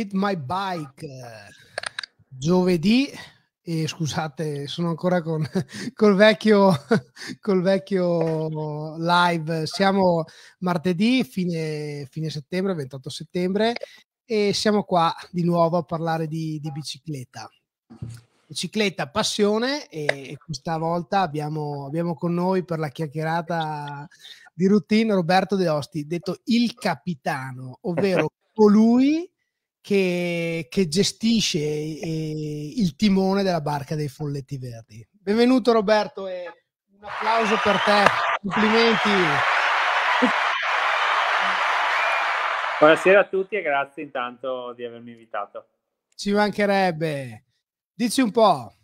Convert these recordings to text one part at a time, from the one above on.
with my bike. Giovedì, e scusate, sono ancora con col vecchio, col vecchio live. Siamo martedì, fine, fine settembre, 28 settembre, e siamo qua di nuovo a parlare di, di bicicletta. Bicicletta, passione, e, questa volta abbiamo, abbiamo con noi per la chiacchierata di routine Roberto De Osti, detto il capitano, ovvero colui che, che gestisce eh, il timone della barca dei Folletti Verdi. Benvenuto Roberto e un applauso per te, complimenti. Buonasera a tutti e grazie intanto di avermi invitato. Ci mancherebbe. Dici un po',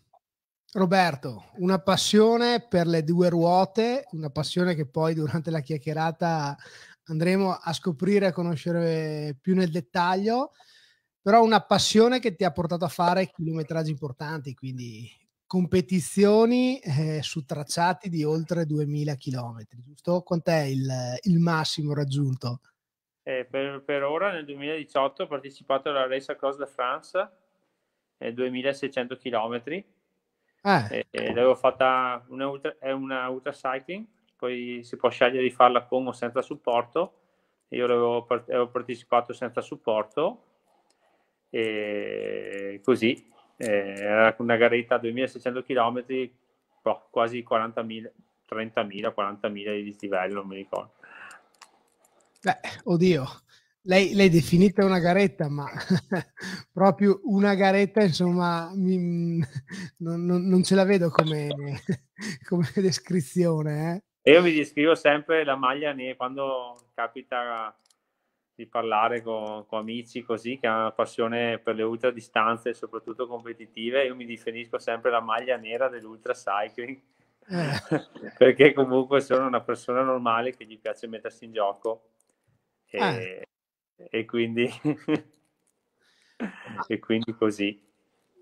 Roberto, una passione per le due ruote, una passione che poi durante la chiacchierata andremo a scoprire e a conoscere più nel dettaglio, però una passione che ti ha portato a fare chilometraggi importanti, quindi competizioni eh, su tracciati di oltre 2000 km, giusto? Quant'è il, il massimo raggiunto? Eh, per, per, ora nel 2018 ho partecipato alla Race Across the France, eh, 2600 km. E, l'avevo fatta una ultra, è una ultra cycling, poi si può scegliere di farla con o senza supporto. Io avevo, avevo partecipato senza supporto e così eh, era una garetta a 2600 km, boh, quasi 40.000, 30.000, 40.000 di dislivello, non mi ricordo. Beh, oddio, lei, lei definita una garetta, ma proprio una garetta, insomma, mi, non, non, non, ce la vedo come, come descrizione. Eh? Io mi descrivo sempre la maglia nera quando capita di parlare con, con, amici così che hanno una passione per le ultra distanze, soprattutto competitive. Io mi definisco sempre la maglia nera dell'ultra cycling. Eh. perché comunque sono una persona normale che gli piace mettersi in gioco e, eh e quindi, e quindi così.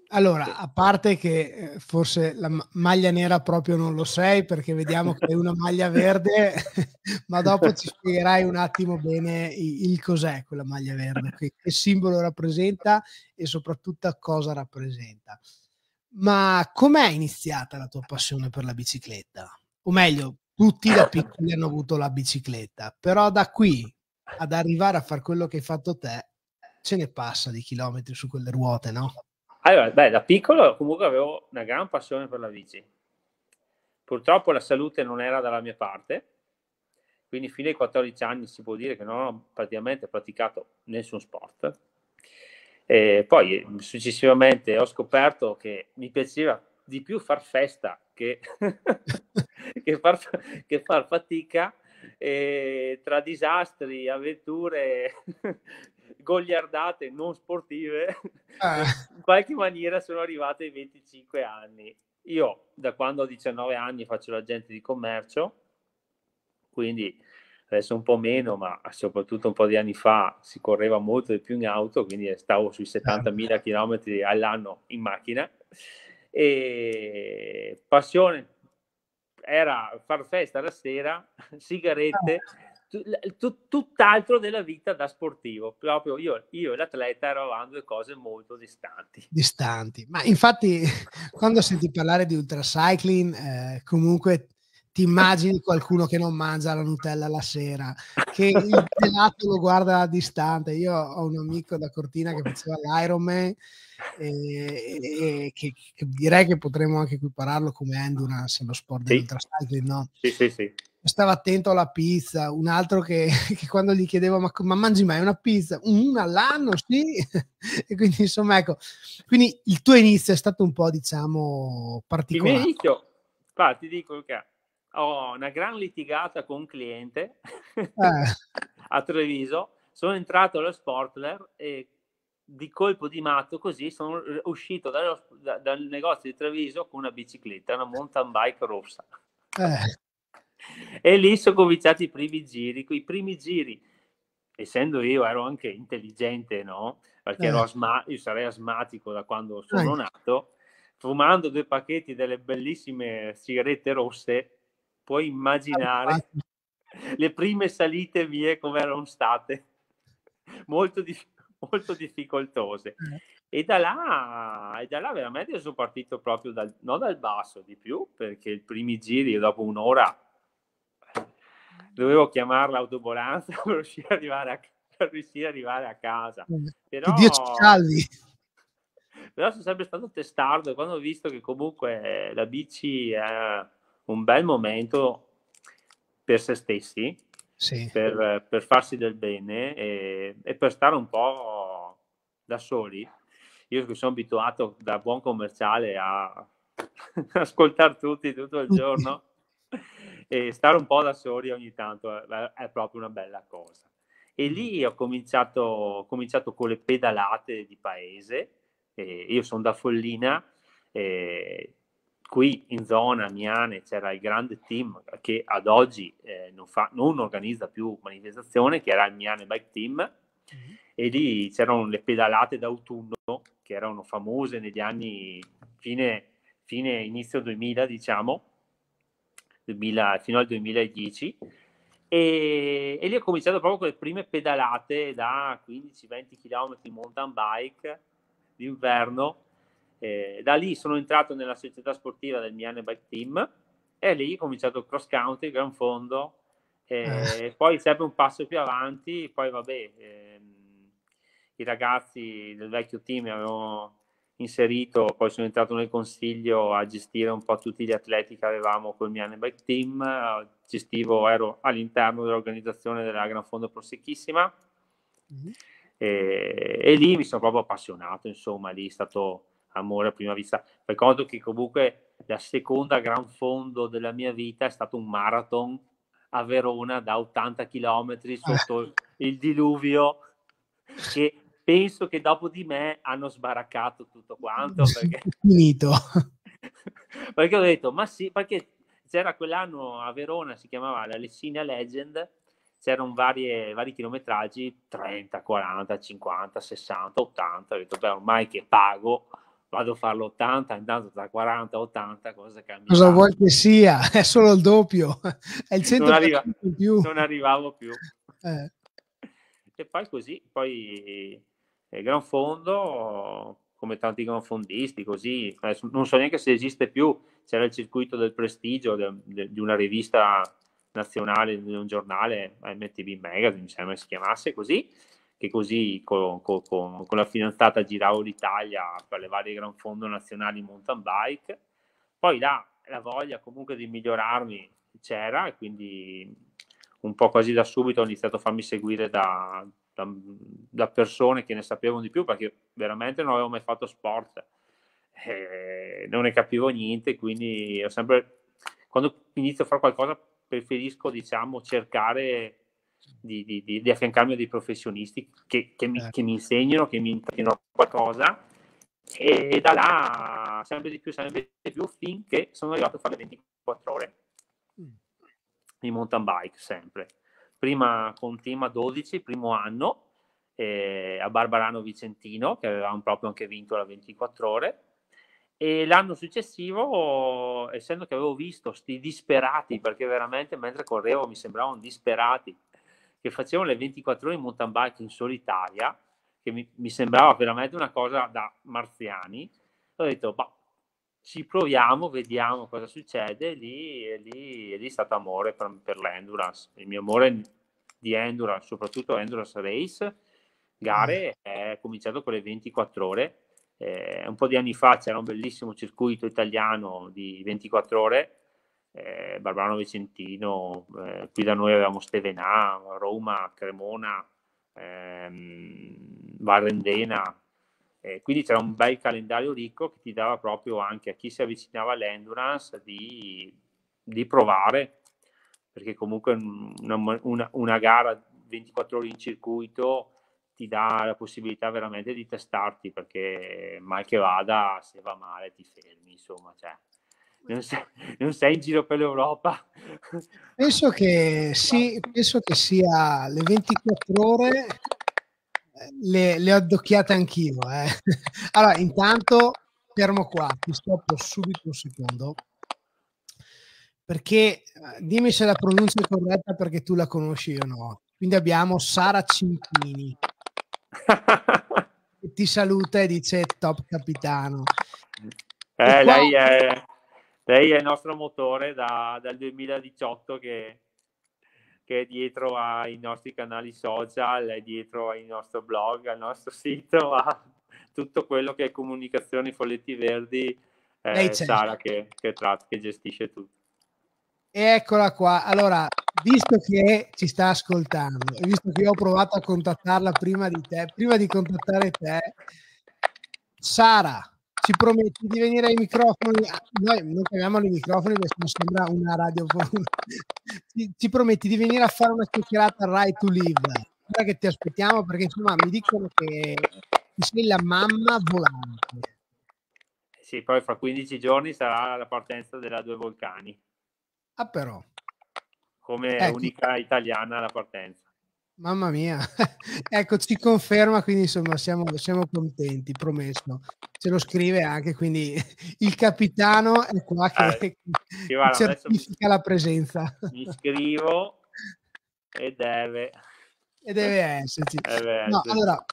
Allora, a parte che eh, forse la maglia nera proprio non lo sei perché vediamo che è una maglia verde, ma dopo ci spiegherai un attimo bene il, il cos'è quella maglia verde, che, che, simbolo rappresenta e soprattutto cosa rappresenta. Ma com'è iniziata la tua passione per la bicicletta? O meglio, tutti da piccoli hanno avuto la bicicletta, però da qui ad arrivare a fare quello che hai fatto te, ce ne passa di chilometri su quelle ruote, no? Allora, beh, da piccolo comunque avevo una gran passione per la bici. Purtroppo la salute non era dalla mia parte, quindi fino ai 14 anni si può dire che non ho praticamente praticato nessun sport. E poi successivamente ho scoperto che mi piaceva di più far festa che, che, far, che far fatica e tra disastri, avventure, gogliardate non sportive, ah. in qualche maniera sono arrivato ai 25 anni. Io da quando ho 19 anni faccio l'agente di commercio, quindi adesso un po' meno, ma soprattutto un po' di anni fa si correva molto di più in auto, quindi stavo sui 70.000 km all'anno in macchina. E passione era far festa la sera, sigarette, t- tutt'altro della vita da sportivo. Proprio io, io e l'atleta eravamo due cose molto distanti. Distanti, ma infatti quando senti parlare di ultracycling, eh, comunque ti immagini qualcuno che non mangia la Nutella la sera, che il gelato lo guarda a distante. Io ho un amico da Cortina che faceva l'Ironman e, e che, che, direi che potremmo anche equipararlo come endurance allo sport sì. dell'ultracycling, no? Sì, sì, sì. Stava attento alla pizza, un altro che, che quando gli chiedevo ma, ma, mangi mai una pizza? Una all'anno, sì. e quindi insomma ecco, quindi il tuo inizio è stato un po' diciamo particolare. Il mio inizio, fa, ti dico che ho una gran litigata con un cliente eh. a Treviso, sono entrato allo Sportler e di colpo di matto così sono uscito dallo, da, dal negozio di Treviso con una bicicletta, una mountain bike rossa. Eh. E lì sono cominciati i primi giri, i primi giri, essendo io ero anche intelligente, no? Perché eh. asma- io sarei asmatico da quando sono eh. nato, fumando due pacchetti delle bellissime sigarette rosse, puoi immaginare le prime salite mie come erano state, molto, di- molto difficoltose. Eh. E da là, e da là veramente sono partito proprio dal, non dal basso di più, perché i primi giri dopo un'ora dovevo chiamare l'autobolanza per riuscire ad arrivare a, per riuscire ad arrivare a casa. Però, Dio ci però sono sempre stato testardo e quando ho visto che comunque la bici è un bel momento per se stessi, sì. per, per, farsi del bene e, e, per stare un po' da soli. Io che sono abituato da buon commerciale a ascoltare tutti tutto il giorno e stare un po' da soli ogni tanto è, è proprio una bella cosa. E lì ho cominciato, ho cominciato con le pedalate di paese. Eh, io sono da Follina, eh, qui in zona Miane c'era il grande team che ad oggi eh, non, fa, non, organizza più manifestazione, che era il Miane Bike Team, mm-hmm. e lì c'erano le pedalate d'autunno che erano famose negli anni fine, fine inizio 2000, diciamo, 2000, fino al 2010. E, e lì ho cominciato proprio con le prime pedalate da 15-20 km mountain bike d'inverno. Eh, da lì sono entrato nella società sportiva del Miane Bike Team e lì ho cominciato il cross country, gran fondo, eh, poi sempre un passo più avanti, poi vabbè, ehm, i ragazzi del vecchio team avevano inserito, poi sono entrato nel consiglio a gestire un po' tutti gli atleti che avevamo col Miane Bike Team, gestivo, ero all'interno dell'organizzazione della Gran Fondo Prosecchissima mm-hmm. e, e, lì mi sono proprio appassionato, insomma, lì è stato amore a prima vista. Fai conto che comunque la seconda gran fondo della mia vita è stato un marathon a Verona da 80 km sotto il diluvio che penso che dopo di me hanno sbaraccato tutto quanto perché... finito perché ho detto ma sì perché c'era quell'anno a Verona si chiamava la Lessinia Legend c'erano varie, vari chilometraggi 30, 40, 50, 60, 80 ho detto beh ormai che pago vado a farlo 80, intanto da 40 a 80, cosa cambia? Cosa vuoi che sia? È solo il doppio, è il 100 non, arriva, più. Non arrivavo più. Eh. E poi così, poi il Gran Fondo, come tanti granfondisti, così, non so neanche se esiste più, c'era il circuito del prestigio de, de, di una rivista nazionale, di un giornale, MTV Magazine, mi sembra si chiamasse così, che così con, con, con, con la fidanzata giravo l'Italia per le varie gran fondo nazionali mountain bike. Poi là la voglia comunque di migliorarmi c'era e quindi un po' quasi da subito ho iniziato a farmi seguire da, da, da persone che ne sapevano di più perché veramente non avevo mai fatto sport, eh, non ne capivo niente, quindi ho sempre, quando inizio a fare qualcosa preferisco diciamo cercare di, di, di, di affiancarmi a dei professionisti che, che, mi, che mi insegnino, che mi insegnino qualcosa e da là sempre di più, sempre di più finché sono arrivato a fare 24 ore mm. in mountain bike sempre. Prima con Team 12, primo anno, eh, a Barbarano Vicentino, che avevamo proprio anche vinto la 24 ore. E l'anno successivo, essendo che avevo visto sti disperati, perché veramente mentre correvo mi sembravano disperati, che facevano le 24 ore in mountain bike in solitaria, che mi, mi sembrava veramente una cosa da marziani. Ho detto, bah, ci proviamo, vediamo cosa succede. E lì, e lì, e lì è stato amore per, per l'endurance. Il mio amore di endurance, soprattutto endurance race, gare, è cominciato con le 24 ore. Eh, un po' di anni fa c'era un bellissimo circuito italiano di 24 ore eh, Barbarano Vicentino, eh, qui da noi avevamo Stevenà, Roma, Cremona, ehm, Varrendena, eh, quindi c'era un bel calendario ricco che ti dava proprio anche a chi si avvicinava all'endurance di, di provare, perché comunque una, una, una, gara 24 ore in circuito ti dà la possibilità veramente di testarti, perché mal che vada, se va male ti fermi, insomma, cioè, non sei, non sei in giro per l'Europa. Penso che sì, penso che sia le 24 ore le, le ho addocchiate anch'io. Eh. Allora, intanto fermo qua, ti stoppo subito un secondo. Perché eh, dimmi se la pronuncia è corretta perché tu la conosci o no. Quindi abbiamo Sara Cimpini. che ti saluta e dice top capitano. Eh, qua... lei è lei è il nostro motore da, dal 2018 che, che, è dietro ai nostri canali social, è dietro al nostro blog, al nostro sito, a tutto quello che è comunicazioni folletti verdi, eh, Sara che, che, tratta, che gestisce tutto. Eccola qua. Allora, visto che ci sta ascoltando e visto che io ho provato a contattarla prima di te, prima di contattare te, Sara, ci prometti di venire ai microfoni, noi non chiamiamoli microfoni perché non sembra una radio, ci, ci, prometti di venire a fare una chiacchierata Right to Live, ora che ti aspettiamo perché insomma mi dicono che sei la mamma volante. Sì, poi fra 15 giorni sarà la partenza della Due Vulcani. Ah però. Come ecco. unica italiana la partenza. Mamma mia, ecco, ci conferma, quindi insomma siamo, siamo, contenti, promesso. Ce lo scrive anche, quindi il capitano è qua che, eh, guarda, certifica la presenza. Mi scrivo e deve. E deve esserci. Deve no, allora,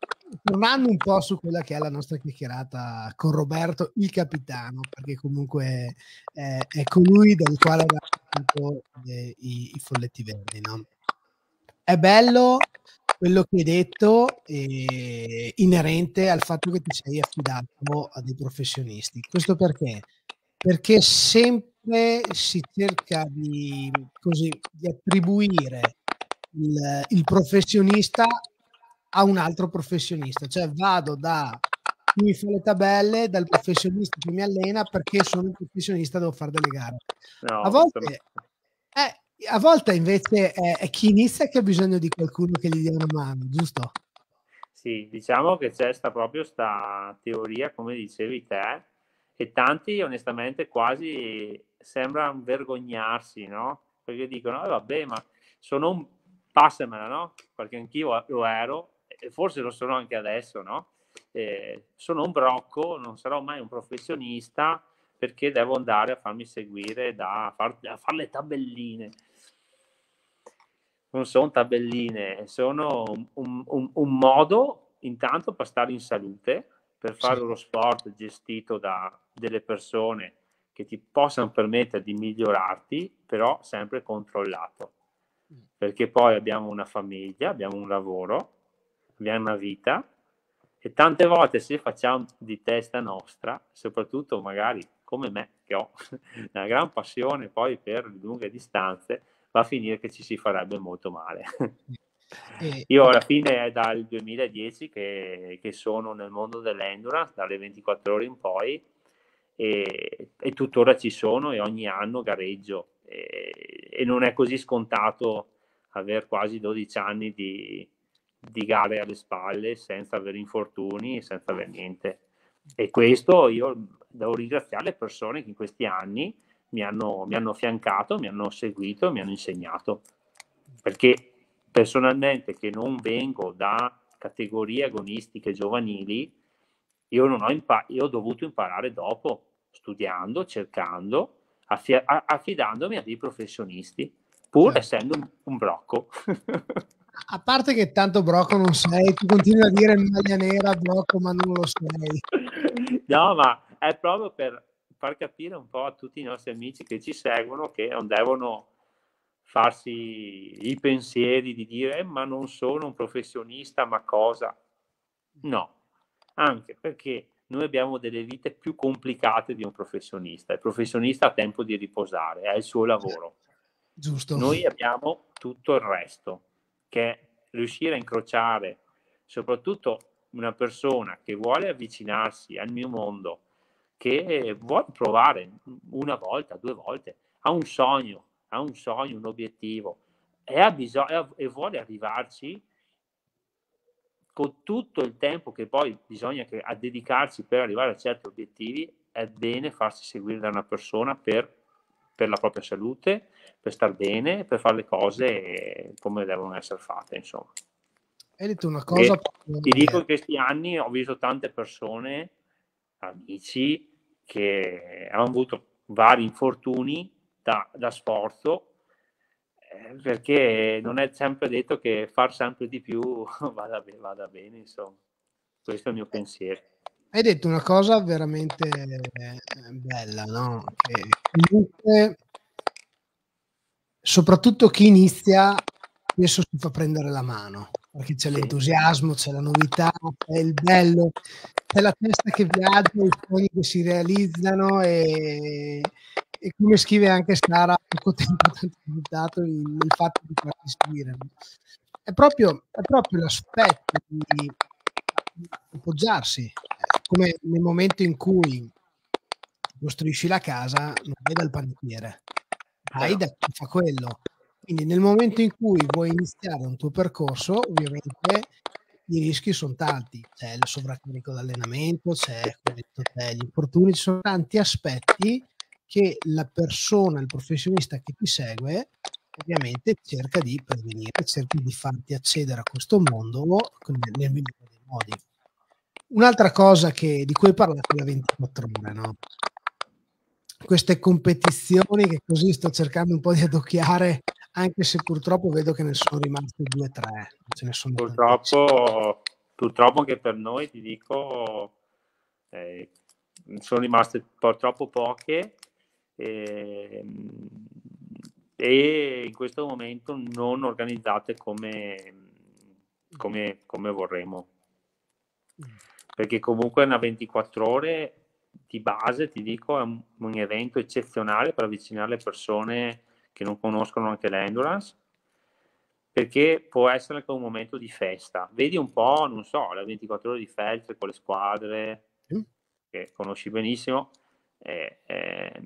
tornando un po' su quella che è la nostra chiacchierata con Roberto, il capitano, perché comunque è, è colui del quale abbiamo i, i folletti verdi, no? È bello quello che hai detto eh, inerente al fatto che ti sei affidato a dei professionisti. Questo perché? Perché sempre si cerca di, così, di attribuire il, il, professionista a un altro professionista, cioè vado da chi mi fa le tabelle, dal professionista che mi allena perché sono un professionista, devo fare delle gare. No, a volte, eh, a volte invece è, è, chi inizia che ha bisogno di qualcuno che gli dia una mano, giusto? Sì, diciamo che c'è sta proprio questa teoria, come dicevi te, e tanti onestamente quasi sembrano vergognarsi, no? Perché dicono, eh, vabbè, ma sono un... passamela, no? Perché anch'io lo ero, e forse lo sono anche adesso, no? Eh, sono un brocco, non sarò mai un professionista perché devo andare a farmi seguire da far, a fare le tabelline non sono tabelline, sono un, un, un, modo intanto per stare in salute, per fare sì. uno sport gestito da delle persone che ti possano permettere di migliorarti, però sempre controllato. Mm. Perché poi abbiamo una famiglia, abbiamo un lavoro, abbiamo una vita e tante volte se facciamo di testa nostra, soprattutto magari come me, che ho una gran passione poi per lunghe distanze, va a finire che ci si farebbe molto male. Io alla fine è dal 2010 che, che, sono nel mondo dell'endurance, dalle 24 ore in poi, e, e tuttora ci sono e ogni anno gareggio. E, e non è così scontato avere quasi 12 anni di, di gare alle spalle senza avere infortuni, senza avere niente. E questo io devo ringraziare le persone che in questi anni mi hanno, mi hanno affiancato, mi hanno seguito, mi hanno insegnato. Perché personalmente che non vengo da categorie agonistiche giovanili, io, non ho, impa- io ho dovuto imparare dopo, studiando, cercando, affi- affidandomi a dei professionisti, pur certo. essendo un, un brocco. a parte che tanto brocco non sei, tu continui a dire maglia nera, brocco, ma non lo sei. No, ma è proprio per far capire un po' a tutti i nostri amici che ci seguono che non devono farsi i pensieri di dire eh, ma non sono un professionista, ma cosa? No, anche perché noi abbiamo delle vite più complicate di un professionista. Il professionista ha tempo di riposare, è il suo lavoro. Giusto. Noi abbiamo tutto il resto, che è riuscire a incrociare soprattutto una persona che vuole avvicinarsi al mio mondo, che vuole provare una volta, due volte, ha un sogno, ha un sogno, un obiettivo e, ha bisogno, e vuole arrivarci con tutto il tempo che poi bisogna che, a dedicarsi per arrivare a certi obiettivi, è bene farsi seguire da una persona per, per la propria salute, per star bene, per fare le cose come devono essere fatte, insomma. Hai detto una cosa. E ti dico in questi anni ho visto tante persone, amici, che hanno avuto vari infortuni da, da sforzo eh, perché non è sempre detto che far sempre di più vada, bene, vada bene, insomma. Questo è il mio pensiero. Hai detto una cosa veramente eh, bella, no? Che comunque, soprattutto chi inizia, spesso si fa prendere la mano, perché c'è l'entusiasmo, c'è la novità, c'è il bello, c'è la testa che viaggia, i sogni che si realizzano e, e come scrive anche Sara, poco tempo tanto nel fatto di farti seguire. È proprio, è proprio l'aspetto di appoggiarsi, come nel momento in cui costruisci la casa, non vai dal panettiere, vai da chi fa quello. Quindi nel momento in cui vuoi iniziare un tuo percorso, ovviamente i rischi sono tanti, c'è il sovraccarico d'allenamento, c'è, c'è gli infortuni, ci sono tanti aspetti che la persona, il professionista che ti segue, ovviamente cerca di prevenire, cerca di farti accedere a questo mondo nel migliore dei modi. Un'altra cosa che, di cui hai parlato da 24 ore, no? queste competizioni che così sto cercando un po' di adocchiare, anche se purtroppo vedo che ne sono rimasti due o tre. purtroppo, purtroppo anche per noi, ti dico, eh, sono rimaste purtroppo poche e, ehm, e in questo momento non organizzate come, come, come vorremmo. Perché comunque una 24 ore di base, ti dico, è un, un evento eccezionale per avvicinare le persone che non conoscono anche l'endurance perché può essere anche un momento di festa. Vedi un po', non so, le 24 ore di Feltre con le squadre, mm. che conosci benissimo, eh, eh,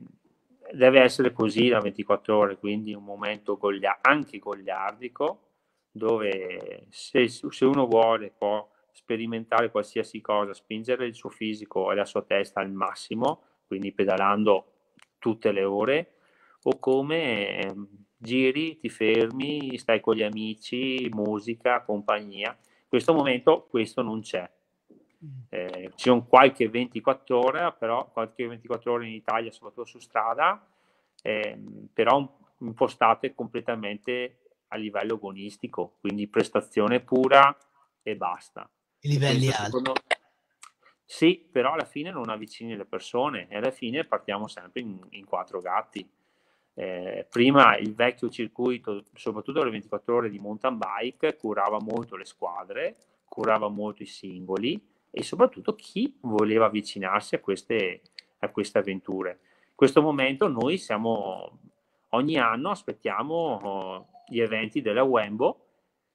deve essere così da 24 ore, quindi un momento goglia- anche gogliardico, dove se, se, uno vuole può sperimentare qualsiasi cosa, spingere il suo fisico e la sua testa al massimo, quindi pedalando tutte le ore, o come eh, giri, ti fermi, stai con gli amici, musica, compagnia. In questo momento questo non c'è. Eh, ci sono qualche 24 ore, però qualche 24 ore in Italia, soprattutto su strada, eh, però impostate completamente a livello agonistico, quindi prestazione pura e basta. I livelli alti. Secondo... Sì, però alla fine non avvicini le persone e alla fine partiamo sempre in, in quattro gatti. Eh, prima il vecchio circuito, soprattutto le 24 ore di mountain bike, curava molto le squadre, curava molto i singoli, e soprattutto chi voleva avvicinarsi a queste, a queste avventure. In questo momento noi siamo, ogni anno aspettiamo oh, gli eventi della Wembo,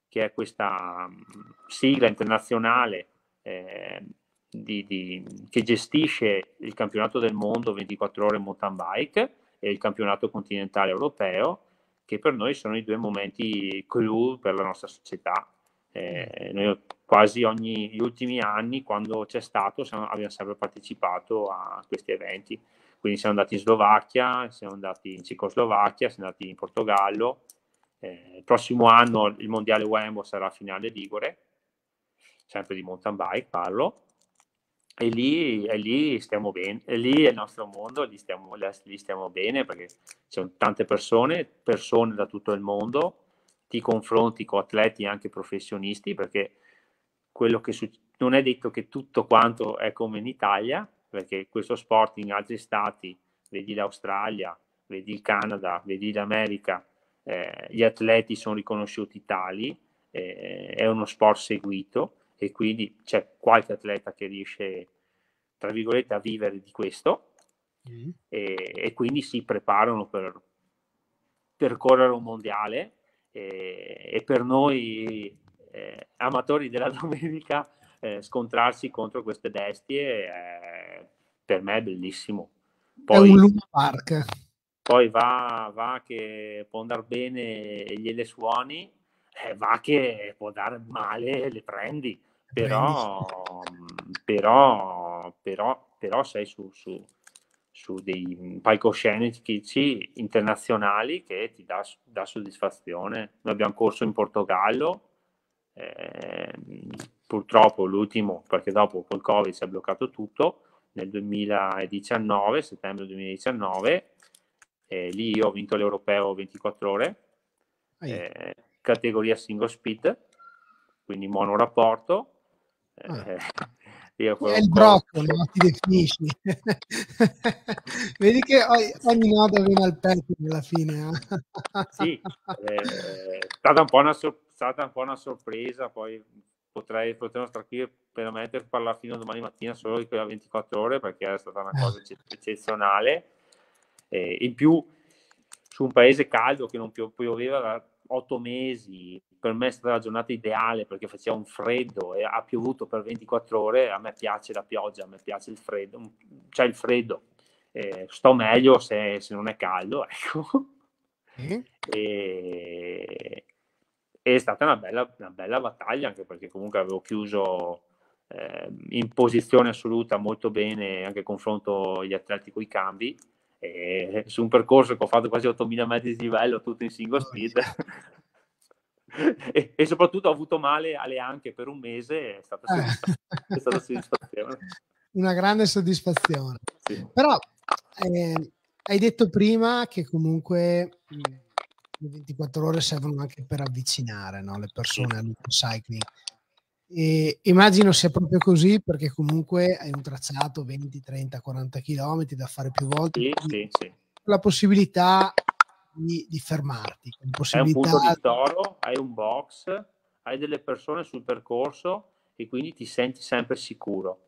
che è questa mm, sigla internazionale eh, di, di, che gestisce il campionato del mondo 24 ore mountain bike e il campionato continentale europeo, che per noi sono i due momenti clou per la nostra società. Eh, noi quasi ogni gli ultimi anni, quando c'è stato, siamo, abbiamo sempre partecipato a questi eventi. Quindi siamo andati in Slovacchia, siamo andati in Cecoslovacchia, siamo andati in Portogallo. Eh, il prossimo anno il mondiale Wembo sarà a finale Ligure, sempre di mountain bike parlo. E lì, e lì stiamo bene, e lì è il nostro mondo, lì stiamo, lì stiamo bene perché ci sono tante persone, persone da tutto il mondo, ti confronti con atleti anche professionisti perché quello che succede, non è detto che tutto quanto è come in Italia, perché questo sport in altri stati, vedi l'Australia, vedi il Canada, vedi l'America, eh, gli atleti sono riconosciuti tali, eh, è uno sport seguito e quindi c'è qualche atleta che riesce tra virgolette, a vivere di questo mm. e, e, quindi si preparano per, per correre un mondiale e, e per noi eh, amatori della domenica eh, scontrarsi contro queste bestie è, per me è bellissimo. Poi, è un Park. Poi va, va che può andare bene e gliele suoni, eh, va che può dare male le prendi, però, però, però, però sei su, su, su dei palcoscenici internazionali che ti dà, dà soddisfazione. Noi abbiamo corso in Portogallo, eh, purtroppo l'ultimo, perché dopo col Covid si è bloccato tutto, nel 2019, settembre 2019, eh, lì ho vinto l'europeo 24 ore, eh, categoria single speed, quindi monorapporto. Ah. Io è il brocco, no? ti definisci. Vedi che ogni nodo viene al petto alla fine. Eh? sì, eh, è stata un po' una, sor- stata un po' una sorpresa, poi potrei, potremmo stare qui veramente parlare fino a domani mattina solo di quella 24 ore perché è stata una cosa eccezionale. Eh, in più, su un paese caldo che non pioveva da otto mesi, per me è stata la giornata ideale perché faceva un freddo e ha piovuto per 24 ore. A me piace la pioggia, a me piace il freddo, c'è il freddo. Eh, sto meglio se, se, non è caldo, ecco. Mm. E, è stata una bella, una bella, battaglia anche perché comunque avevo chiuso eh, in posizione assoluta molto bene anche confronto gli atleti con i cambi e su un percorso che ho fatto quasi 8000 metri di livello tutto in single speed e, e, soprattutto ho avuto male alle anche per un mese, è stata, è stata soddisfazione. Una grande soddisfazione. Sì. Però eh, hai detto prima che comunque le 24 ore servono anche per avvicinare no, le persone all'autocycling. E immagino sia proprio così perché comunque hai un tracciato 20, 30, 40 km da fare più volte. Sì, sì, sì. La possibilità di, di fermarti. Hai un punto di toro, hai un box, hai delle persone sul percorso e quindi ti senti sempre sicuro.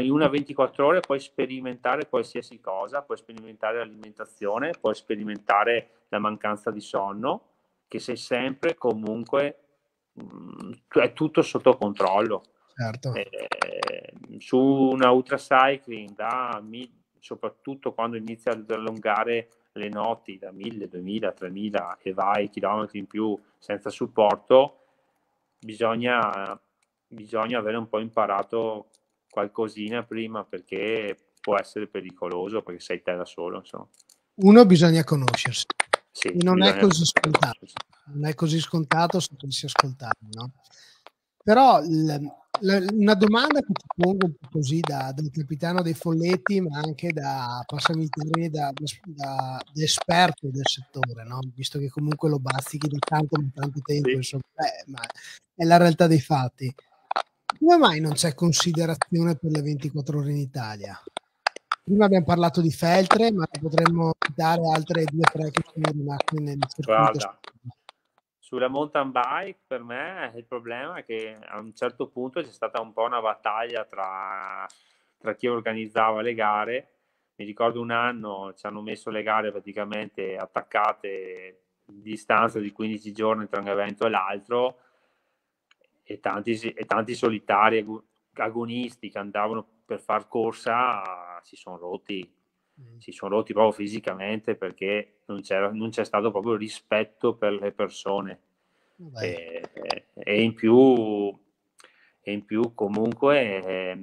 In una 24 ore puoi sperimentare qualsiasi cosa, puoi sperimentare l'alimentazione, puoi sperimentare la mancanza di sonno, che sei sempre comunque, è tutto sotto controllo. Certo. Eh, su una ultra cycling, da, soprattutto quando inizia ad allungare le noti da 1000, 2000, 3000 e vai chilometri in più senza supporto, bisogna, bisogna avere un po' imparato qualcosina prima perché può essere pericoloso perché sei te da solo. Insomma. Uno bisogna conoscersi. Sì, non è così scontato. Non è così scontato se tu si ascoltare, no? Però l- una domanda che ti pongo così da, da capitano dei folletti, ma anche da, passami il termine, da, da, da, esperto del settore, no? visto che comunque lo bazzichi da tanto, da tanto tempo, sì. insomma, beh, ma è la realtà dei fatti. Come mai non c'è considerazione per le 24 ore in Italia? Prima abbiamo parlato di Feltre, ma potremmo dare altre due o tre che sono rimaste nel circuito. Guarda, sulla mountain bike per me il problema è che a un certo punto c'è stata un po' una battaglia tra, tra chi organizzava le gare. Mi ricordo un anno ci hanno messo le gare praticamente attaccate distanza di 15 giorni tra un evento e l'altro e tanti, e tanti solitari agonisti che andavano per far corsa si sono rotti Mm. si sono rotti proprio fisicamente perché non, non, c'è stato proprio rispetto per le persone. E, e, in più, e in più comunque eh,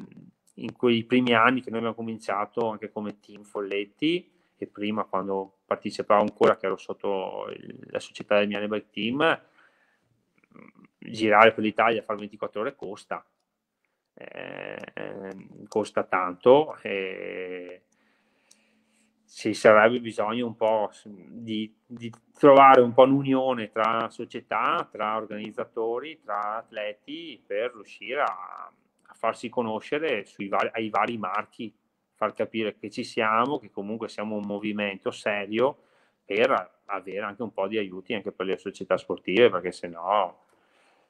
in quei primi anni che noi abbiamo cominciato anche come team Folletti e prima quando partecipavo ancora che ero sotto il, la società del mio Bike Team girare per l'Italia a fare 24 ore costa eh, costa tanto e, ci sarebbe bisogno un po' di, di, trovare un po' un'unione tra società, tra organizzatori, tra atleti per riuscire a, a farsi conoscere vari, ai vari marchi, far capire che ci siamo, che comunque siamo un movimento serio per avere anche un po' di aiuti anche per le società sportive, perché se no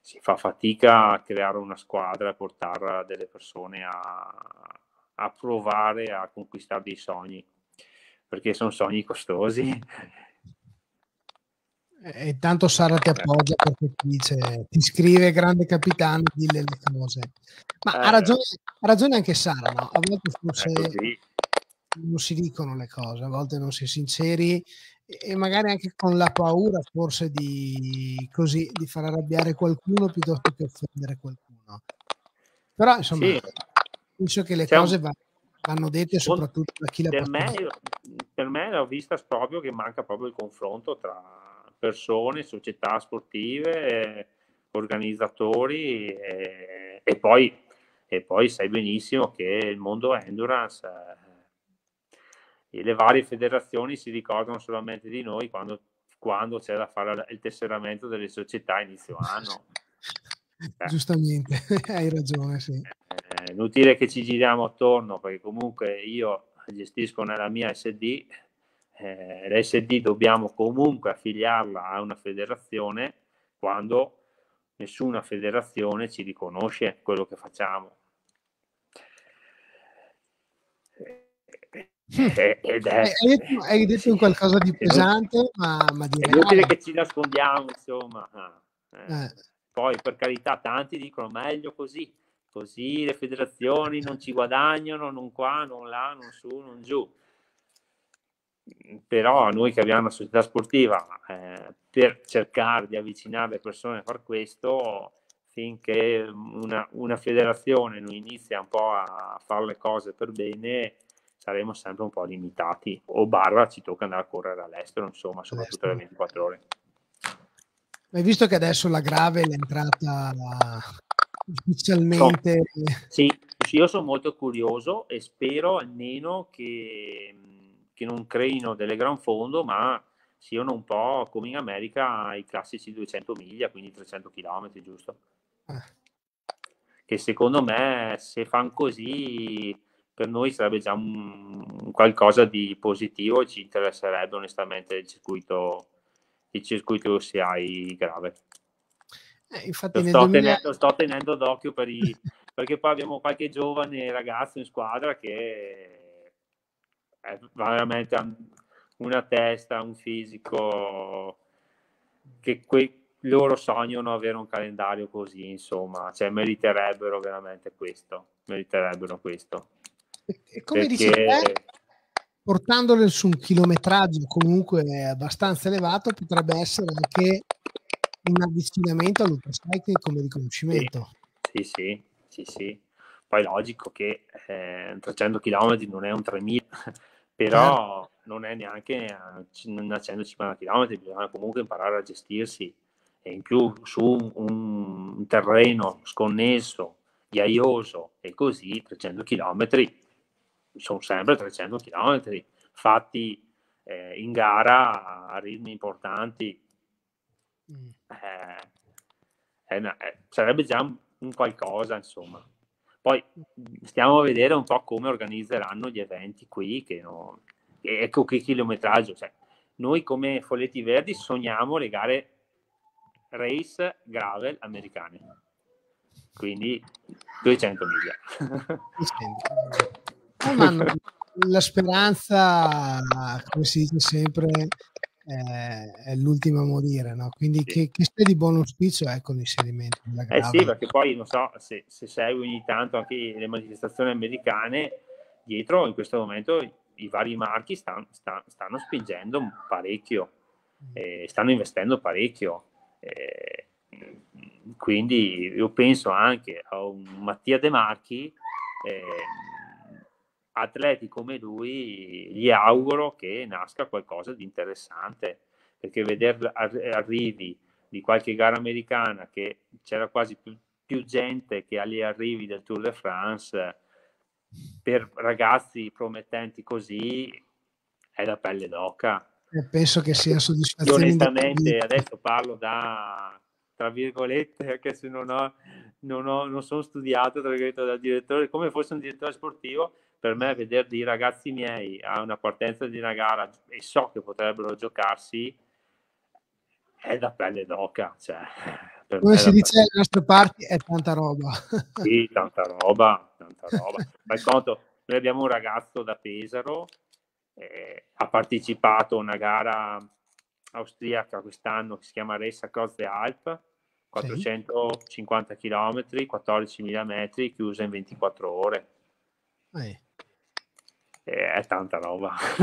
si fa fatica a creare una squadra e portare delle persone a, a provare a conquistare dei sogni, perché sono sogni costosi. E tanto Sara ti appoggia perché ti dice, ti scrive grande capitano, dille le cose. Ma eh, ha, ragione, ha, ragione, anche Sara, no? A volte forse non si dicono le cose, a volte non si è sinceri e magari anche con la paura forse di, così, di far arrabbiare qualcuno piuttosto che offendere qualcuno. Però insomma, sì. penso che le C'è cose un... vanno dette soprattutto da chi la per me, per me l'ho vista proprio che manca proprio il confronto tra persone, società sportive, organizzatori e, e, poi, e poi sai benissimo che il mondo endurance e le varie federazioni si ricordano solamente di noi quando, quando c'è da fare il tesseramento delle società inizio anno. Eh. Giustamente, hai ragione, sì. È inutile che ci giriamo attorno perché comunque io gestisco nella mia SD, eh, l'SD dobbiamo comunque affiliarla a una federazione quando nessuna federazione ci riconosce quello che facciamo. Eh, ed è, hai, detto, hai detto un qualcosa di pesante, ma, ma di È inutile che ci nascondiamo, insomma. Eh. Eh. Poi, per carità, tanti dicono meglio così, così le federazioni non ci guadagnano, non qua, non là, non su, non giù. Però noi che abbiamo una società sportiva, eh, per cercare di avvicinare le persone a fare questo, finché una, una federazione non inizia un po' a fare le cose per bene, saremo sempre un po' limitati o barra ci tocca andare a correre all'estero, insomma, soprattutto alle 24 ore. Hai visto che adesso la grave è entrata ufficialmente? No. Sì, io sono molto curioso e spero almeno che, che non creino delle gran fondo, ma siano un po' come in America i classici 200 miglia, quindi 300 km, giusto? Eh. Che secondo me se fanno così per noi sarebbe già un, qualcosa di positivo e ci interesserebbe onestamente il circuito, il circuito UCI grave. Eh, infatti lo, sto 2000... tenendo, lo, sto tenendo, d'occhio per i, perché poi abbiamo qualche giovane ragazzo in squadra che è veramente una testa, un fisico che quei, loro sognano avere un calendario così, insomma, cioè meriterebbero veramente questo, meriterebbero questo. E come perché... dici te, portandolo su un chilometraggio comunque abbastanza elevato, potrebbe essere anche un avvicinamento all'ultracycling come riconoscimento. Sì, sì, sì, sì. Poi logico che eh, 300 km non è un 3000, però eh. non è neanche a 150 km, bisogna comunque imparare a gestirsi e in più su un, un terreno sconnesso, ghiaioso e così 300 km sono sempre 300 km fatti eh, in gara a ritmi importanti. Mm. Eh, eh, eh, sarebbe già un, un, qualcosa, insomma. Poi stiamo a vedere un po' come organizzeranno gli eventi qui, che no, ecco che chilometraggio. Cioè, noi come Folletti Verdi sogniamo le gare race gravel americane, quindi 200 miglia. Ma la speranza, come si dice sempre, è, è l'ultima a morire, no? Quindi sì. che, che stia di buon auspicio è con l'inserimento. Eh sì, perché poi non so se, se segui ogni tanto anche le manifestazioni americane, dietro in questo momento i vari marchi stanno, stanno, stanno spingendo parecchio, mm. eh, stanno investendo parecchio. Eh, quindi io penso anche a un Mattia De Marchi eh, atleti come lui gli auguro che nasca qualcosa di interessante, perché vedere arrivi di qualche gara americana che c'era quasi più, più gente che agli arrivi del Tour de France per ragazzi promettenti così è la pelle d'oca. Eh, penso che sia soddisfazione. onestamente adesso parlo da tra virgolette, anche se non, ho, non, ho, non sono studiato tra virgolette da direttore, come fosse un direttore sportivo, per me vedere dei ragazzi miei a una partenza di una gara e so che potrebbero giocarsi è da pelle d'oca. Cioè, Come si dice alle nostre parti è tanta roba. sì, tanta roba, tanta roba. Fai conto, Noi abbiamo un ragazzo da Pesaro, eh, ha partecipato a una gara austriaca quest'anno che si chiama Race Across the Alp, 450 sì. km, 14.000 metri, chiusa in 24 ore. Eh. Eh, è tanta roba.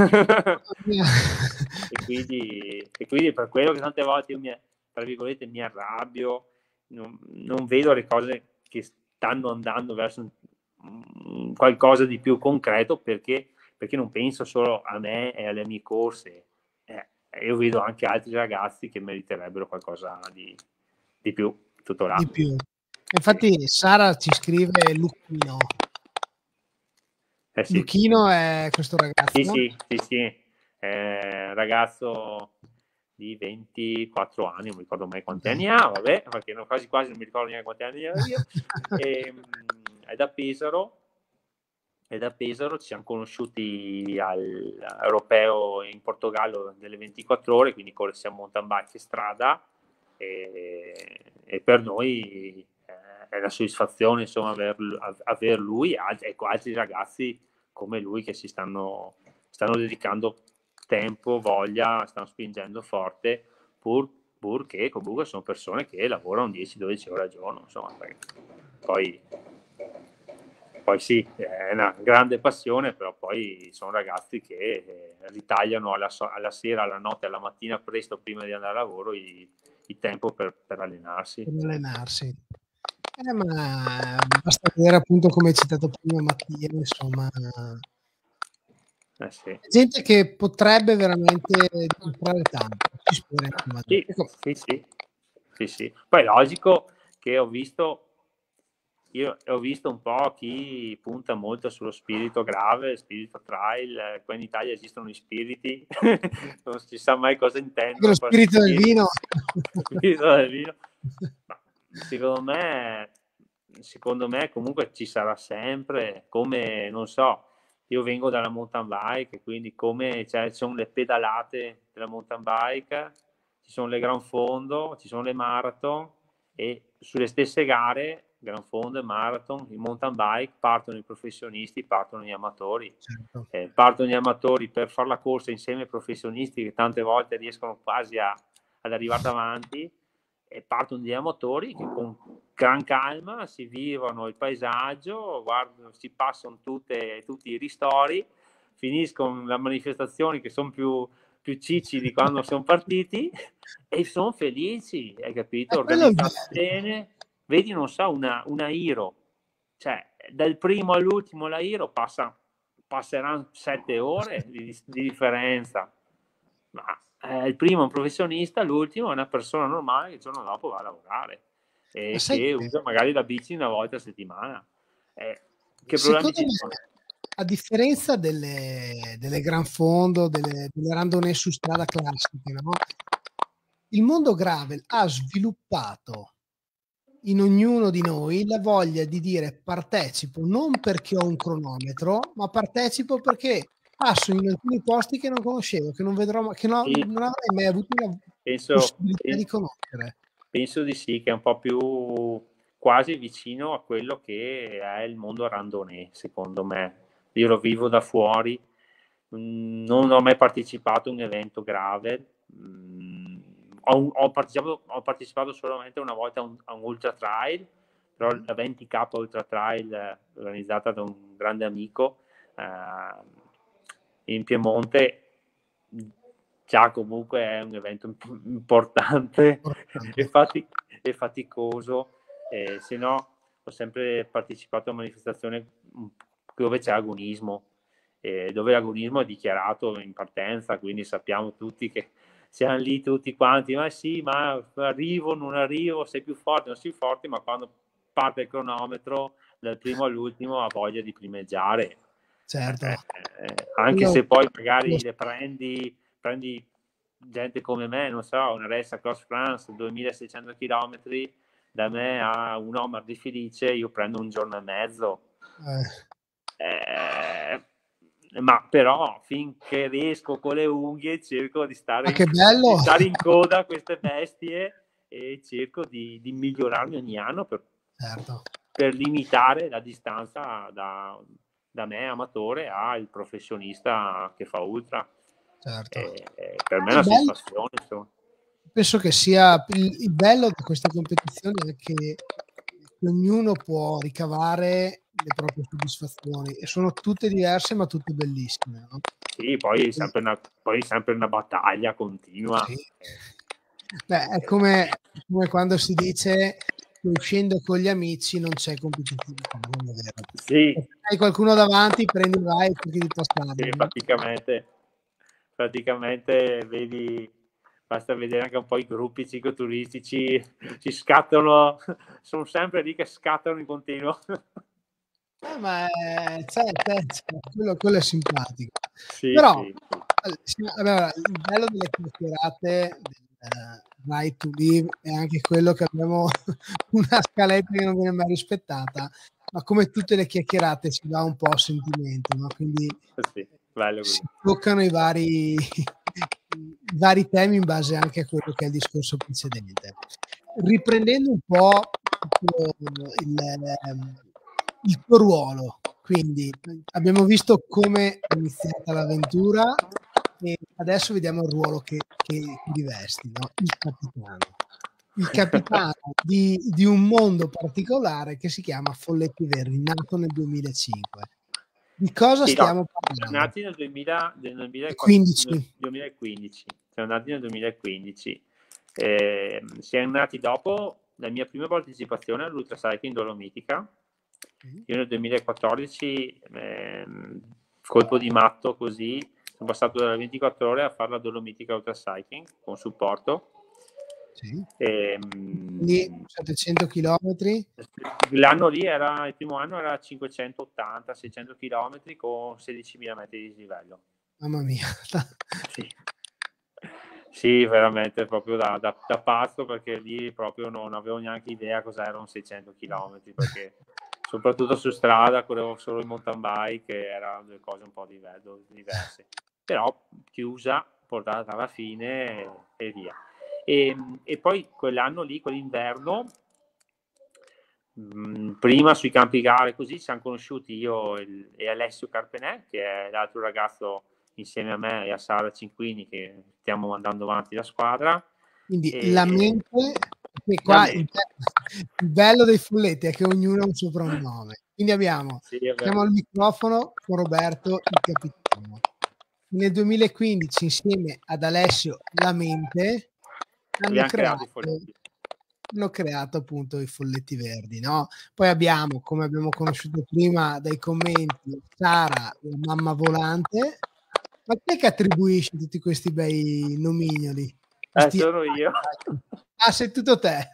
e, quindi, e, quindi, per quello che tante volte io mi, tra virgolette, mi arrabbio, non, non vedo le cose che stanno andando verso qualcosa di più concreto perché, perché non penso solo a me e alle mie corse. Eh, io vedo anche altri ragazzi che meriterebbero qualcosa di, di più tutto l'anno. Di più. Infatti Sara ci scrive Lucchino. Eh sì. Lucchino è questo ragazzo. Sì, sì, sì, sì. Eh, ragazzo di 24 anni, non mi ricordo mai quanti anni ha, vabbè, perché quasi quasi non mi ricordo neanche quanti anni avevo io. E, ehm, è da Pesaro, è da Pesaro, ci siamo conosciuti all'Europeo in Portogallo delle 24 ore, quindi corsiamo mountain bike e strada e, e per noi è una soddisfazione insomma aver, aver lui ecco, altri ragazzi come lui che si stanno, stanno dedicando tempo, voglia, stanno spingendo forte pur, pur che comunque sono persone che lavorano 10-12 ore al giorno insomma poi poi sì, è una grande passione, però poi sono ragazzi che eh, ritagliano alla, alla, sera, alla notte, alla mattina presto prima di andare a lavoro il tempo per, per allenarsi. Per allenarsi. Eh, ma basta vedere appunto come hai citato prima Mattia, insomma, eh sì. gente che potrebbe veramente dimostrare tanto. Ci sì, sì, sì, sì, sì. Poi è logico che ho visto, io ho visto un po' chi punta molto sullo spirito grave, spirito trail, qua in Italia esistono gli spiriti, non si sa mai cosa intendono. Lo spirito del vino. spirito del vino. Ma secondo me, secondo me comunque ci sarà sempre, come non so, io vengo dalla mountain bike, quindi come cioè, ci sono le pedalate della mountain bike, ci sono le gran fondo, ci sono le marathon e sulle stesse gare, gran fondo e marathon, in mountain bike partono i professionisti, partono gli amatori. Certo. Eh, partono gli amatori per fare la corsa insieme ai professionisti che tante volte riescono quasi a, ad arrivare davanti e partono gli amatori che con gran calma si vivono il paesaggio, guardano, si passano tutte, tutti i ristori, finiscono le manifestazioni che sono più, più cicci di quando sono partiti e sono felici, hai capito? Organizzati bene, vedi, non so, una, una Iro, cioè dal primo all'ultimo la Iro passa, passeranno sette ore di, di differenza, ma eh, il primo è un professionista, l'ultimo è una persona normale che il giorno dopo va a lavorare e che che usa magari la bici una volta a settimana. Eh, che problemi ci sono? A differenza delle, delle gran fondo, delle, delle randonnée su strada classiche, no? il mondo gravel ha sviluppato in ognuno di noi la voglia di dire partecipo non perché ho un cronometro, ma partecipo perché passo in alcuni posti che non conoscevo, che non vedrò, che no, sì. non avrei mai avuto la penso, possibilità penso, di conoscere. Penso di sì, che è un po' più quasi vicino a quello che è il mondo randonnée, secondo me. Io lo vivo da fuori, mm, non ho mai partecipato a un evento grave, mm, ho, ho, partecipato, ho, partecipato, solamente una volta a un, a un ultra trail, però la 20k ultra trail eh, organizzata da un grande amico. Eh, in Piemonte già comunque è un evento importante e, fatic- e faticoso, eh, se no ho sempre partecipato a manifestazioni dove c'è agonismo, eh, dove l'agonismo è dichiarato in partenza, quindi sappiamo tutti che siamo lì tutti quanti, ma sì, ma arrivo, non arrivo, sei più forte, non sei forte, ma quando parte il cronometro dal primo all'ultimo ha voglia di primeggiare certo. Eh, eh, anche no. se poi magari le prendi, prendi gente come me, non so, una Ressa Cross France 2600 km da me a un Omar di Felice, io prendo un giorno e mezzo. Eh. Eh, ma però finché riesco con le unghie cerco di stare, in, di stare in coda a queste bestie e cerco di, di migliorarmi ogni anno per, certo. per limitare la distanza da, da me amatore al professionista che fa ultra. Certo. E, e per me è una bello. soddisfazione. Insomma. Penso che sia il, bello di queste competizioni è che ognuno può ricavare le proprie soddisfazioni e sono tutte diverse ma tutte bellissime. No? Sì, poi è sempre una, poi sempre una battaglia continua. Sì. Beh, è come, come quando si dice uscendo con gli amici non c'è competitività, non. Sì, Se hai qualcuno davanti, prendi vai e cerchi di sì, praticamente, praticamente vedi, basta vedere anche un po' i gruppi cicloturistici, si scattano, sono sempre lì che scattano in continuo. Eh, ma è, c'è, c'è, c'è. Quello, quello è simpatico. Sì, Però- sì. Allora, il bello delle chiacchierate eh, Right to Live è anche quello che abbiamo una scaletta che non viene mai rispettata, ma come tutte le chiacchierate si va un po' a sentimento, no? quindi sì, bello così. si toccano i vari, i vari temi in base anche a quello che è il discorso precedente. Riprendendo un po' il, il, il tuo ruolo, quindi abbiamo visto come è iniziata l'avventura e adesso vediamo il ruolo che, che rivesti, no? il capitano. Il capitano di, di un mondo particolare che si chiama Folletti Verdi, nato nel 2005. Di cosa Sì, no, stiamo Siamo parlando? nati nel 2000, nel 2015. 15. nel 2015. Siamo nati nel 2015. Eh, siamo nati dopo la mia prima partecipazione all'Ultra Cycling Dolomitica. Io nel 2014, ehm, colpo di matto così, sono passato dalle 24 ore a fare la Dolomitica Ultra Cycling con supporto. Sì. Quindi 700 km. L'anno lì era, il primo anno era 580-600 km con 16.000 metri di dislivello. Mamma mia. Sì. Sì, veramente proprio da, da, da pazzo perché lì proprio non avevo neanche idea cosa erano 600 km perché soprattutto su strada correvo solo in mountain bike erano due cose un po' diver- diverse però chiusa, portata alla fine e, e via e, e poi quell'anno lì, quell'inverno mh, prima sui campi gare così ci siamo conosciuti io e, e Alessio Carpenè che è l'altro ragazzo insieme a me e a Sara Cinquini che stiamo mandando avanti la squadra. Quindi E- la mente, che qua il, mente. il bello dei folletti è che ognuno ha un soprannome. Quindi abbiamo, Sì, siamo al microfono con Roberto, il capitano. Nel 2015 insieme ad Alessio La Mente hanno creato hanno creato appunto i folletti verdi. No? Poi abbiamo, come abbiamo conosciuto prima dai commenti, Sara, la mamma volante. Ma chi è che attribuisce tutti questi bei nomignoli? Eh, sono io. Ah, sei tutto te.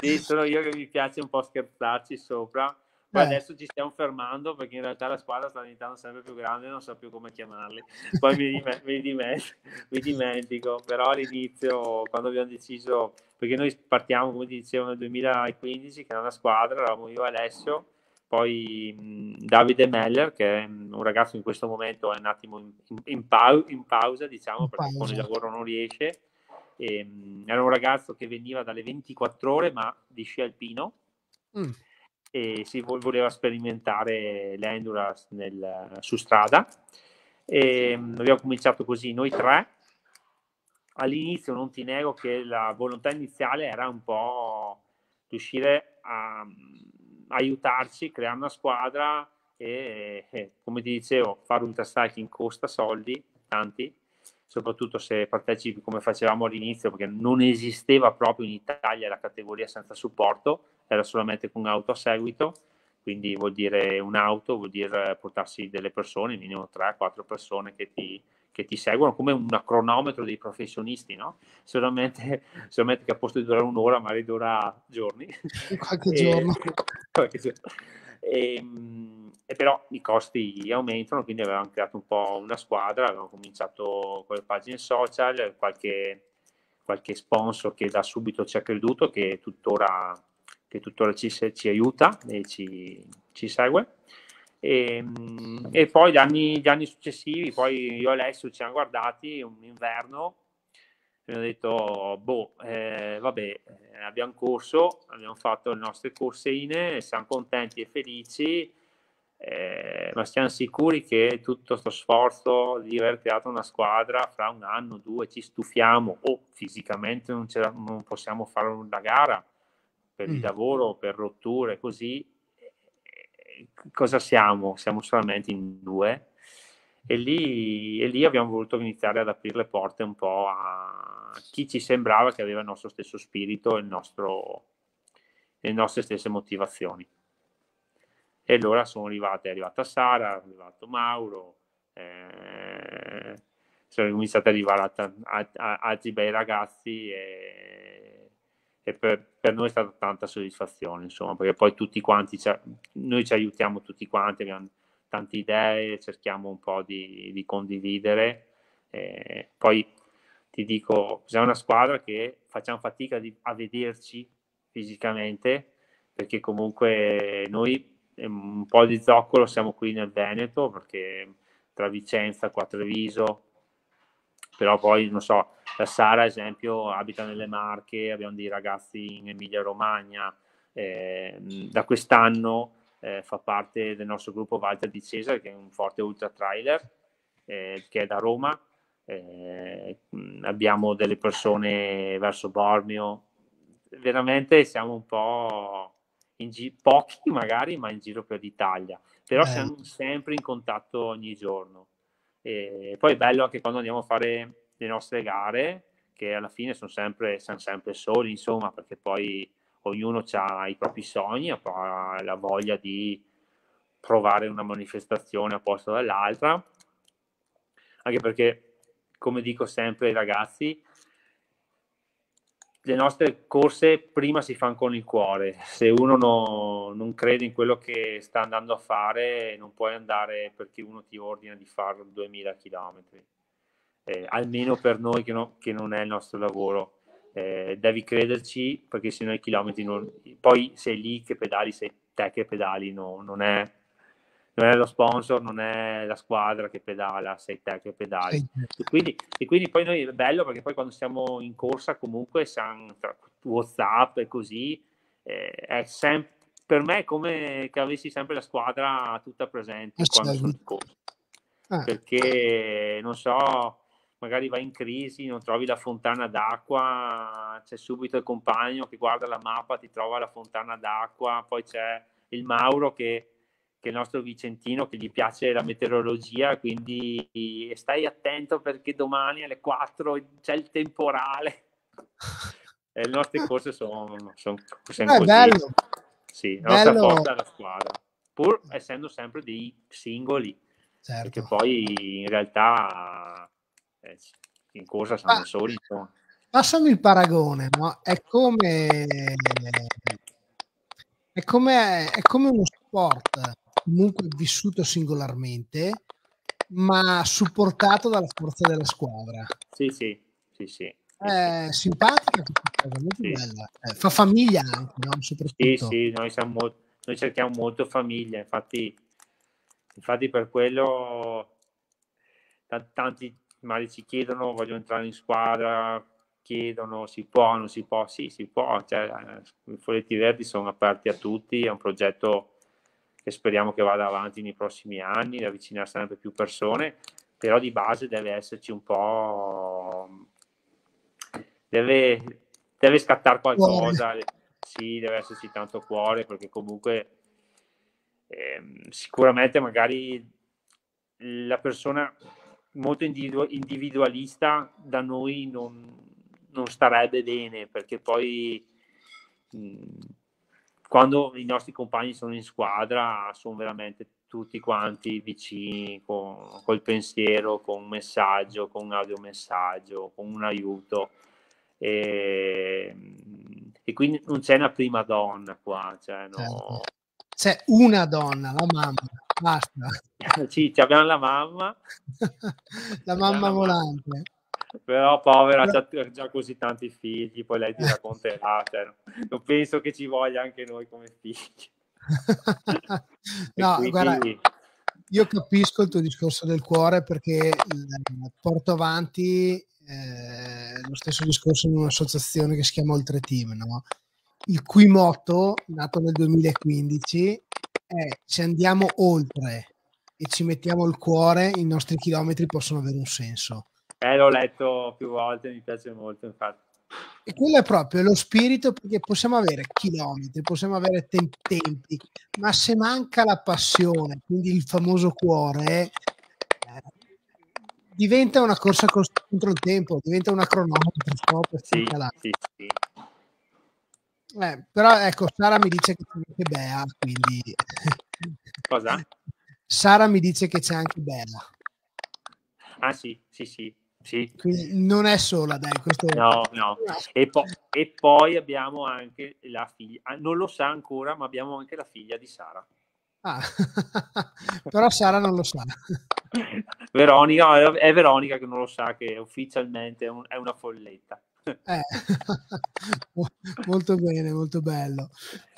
sì, sono io che mi piace un po' scherzarci sopra. Eh. adesso ci stiamo fermando perché in realtà la squadra sta diventando sempre più grande e non so più come chiamarli. Poi mi, dime- mi dime- mi dimentico, però all'inizio, quando abbiamo deciso, perché noi partiamo, come ti dicevo, nel 2015, che era una squadra, eravamo io e Alessio, poi Davide Meller, che è un ragazzo in questo momento è un attimo in, in- pau- in pausa, diciamo, perché con il lavoro non riesce. E, era un ragazzo che veniva dalle 24 ore, ma di sci alpino Mm. E si vo- voleva sperimentare l'endurance nel- su strada. E, mh, abbiamo cominciato così noi tre. All'inizio non ti nego che la volontà iniziale era un po' riuscire a mh, aiutarci, creare una squadra e, e, come ti dicevo, fare ultra cycling costa soldi, tanti, soprattutto se partecipi come facevamo all'inizio, perché non esisteva proprio in Italia la categoria senza supporto, era solamente con auto a seguito, quindi vuol dire un'auto, vuol dire portarsi delle persone, minimo 3-4 persone che ti, che ti seguono, come un cronometro dei professionisti, no? Solamente, solamente che a posto di durare un'ora, magari dura giorni. Qualche E- giorno. qualche giorno. E, mh, e però i costi aumentano, quindi avevamo creato un po' una squadra, abbiamo cominciato con le pagine social, qualche, qualche sponsor che da subito ci ha creduto, che tuttora, che tuttora ci, ci aiuta e ci, ci segue. E, mh, e poi gli anni, gli anni successivi, poi io e Alessio ci siamo guardati un inverno abbiamo detto, boh, eh, vabbè, eh, abbiamo corso, abbiamo fatto le nostre corseine, siamo contenti e felici, eh, ma siamo sicuri che tutto questo sforzo di aver creato una squadra fra un anno, due ci stufiamo o fisicamente non, non possiamo fare una gara per mm. il lavoro, per rotture, così cosa siamo? Siamo solamente in due e lì, e lì abbiamo voluto iniziare ad aprire le porte un po' a chi ci sembrava che aveva il nostro stesso spirito e nostro, le nostre stesse motivazioni. E allora sono arrivate, è arrivata Sara, è arrivato Mauro, eh, sono cominciati ad arrivare altri bei ragazzi e, e per, per, noi è stata tanta soddisfazione, insomma, perché poi tutti quanti, noi ci aiutiamo tutti quanti, abbiamo tante idee, cerchiamo un po' di, di condividere. Eh, poi ti dico, siamo una squadra che facciamo fatica di, a vederci fisicamente, perché comunque noi un po' di zoccolo siamo qui nel Veneto perché tra Vicenza, Quattreviso, però poi non so, la Sara ad esempio abita nelle Marche, abbiamo dei ragazzi in Emilia Romagna, eh, da quest'anno eh, fa parte del nostro gruppo Walter Di Cesare che è un forte ultra trailer eh, che è da Roma, eh, abbiamo delle persone verso Bormio, veramente siamo un po' in gi- pochi magari, ma in giro per l'Italia. Però siamo sempre in contatto ogni giorno. E poi è bello anche quando andiamo a fare le nostre gare, che alla fine sono sempre, siamo sempre soli, insomma, perché poi ognuno ha i propri sogni, ha la voglia di provare una manifestazione a posto dall'altra, anche perché, come dico sempre ai ragazzi, le nostre corse prima si fanno con il cuore. Se uno no, non crede in quello che sta andando a fare, non puoi andare perché uno ti ordina di fare 2000 km. Eh, almeno per noi che, no, che, non è il nostro lavoro. Eh, devi crederci perché se no i chilometri non... Poi sei lì che pedali, sei te che pedali, no, non è non è lo sponsor, non è la squadra che pedala, sei te che pedali. Sì. E, quindi, e, quindi, poi noi è bello perché poi quando siamo in corsa comunque siamo tra Whatsapp e così, eh, è sempre, per me è come che avessi sempre la squadra tutta presente ah, quando sono in corsa. Ah. Perché, non so, magari vai in crisi, non trovi la fontana d'acqua, c'è subito il compagno che guarda la mappa, ti trova la fontana d'acqua, poi c'è il Mauro che che il nostro Vicentino che gli piace la meteorologia, quindi stai attento perché domani alle 4 c'è il temporale. e le nostre corse sono, sono, sono eh, così. Bello. Sì, la nostra bello. forza è la squadra, pur essendo sempre dei singoli, certo. perché poi in realtà eh, in corsa siamo ah, soli. Insomma. Passami il paragone, no? è come è come, è come uno sport comunque vissuto singolarmente, ma supportato dalla forza della squadra. Sì, sì, sì, sì. È simpatica cosa, molto sì. bella. Eh, fa famiglia anche, no? Sì, sì, noi, molto, noi cerchiamo molto famiglia, infatti, infatti per quello tanti magari ci chiedono voglio entrare in squadra, chiedono si può, non si può, sì, si può, cioè, eh, i Folletti Verdi sono aperti a tutti, è un progetto che speriamo che vada avanti nei prossimi anni, da avvicinare sempre più persone, però di base deve esserci un po'... deve, deve scattare qualcosa, cuore. sì, deve esserci tanto cuore, perché comunque eh, sicuramente magari la persona molto individualista da noi non, non starebbe bene, perché poi... Mh, quando i nostri compagni sono in squadra sono veramente tutti quanti vicini con, col pensiero, con un messaggio, con un audiomessaggio, con un aiuto. E, e quindi non c'è una prima donna qua. Cioè, no... Certo. C'è una donna, la mamma, basta. sì, abbiamo la mamma. la mamma volante però povera ha già, così tanti figli, poi lei ti racconterà, cioè, non penso che ci voglia anche noi come figli. no, quindi... guarda, io capisco il tuo discorso del cuore perché eh, porto avanti eh, lo stesso discorso in un'associazione che si chiama Oltre Team, no? il cui motto, nato nel 2015, è se andiamo oltre e ci mettiamo il cuore, i nostri chilometri possono avere un senso. Eh, l'ho letto più volte, mi piace molto, infatti. E quello è proprio lo spirito perché possiamo avere chilometri, possiamo avere tem- tempi, ma se manca la passione, quindi il famoso cuore, eh, diventa una corsa contro il tempo, diventa una cronometro. Sì, sì, sì. Eh, però ecco, Sara mi dice che c'è anche Bea, quindi... Cosa? Sara mi dice che c'è anche Bea. Ah sì, sì, sì. Sì. Non è sola, dai. Questo... No, no. E, po- e, poi abbiamo anche la figlia, ah, non lo sa ancora, ma abbiamo anche la figlia di Sara. Ah, però Sara non lo sa. Veronica, è Veronica che non lo sa, che ufficialmente è, un, è una folletta. Eh, molto bene, molto bello.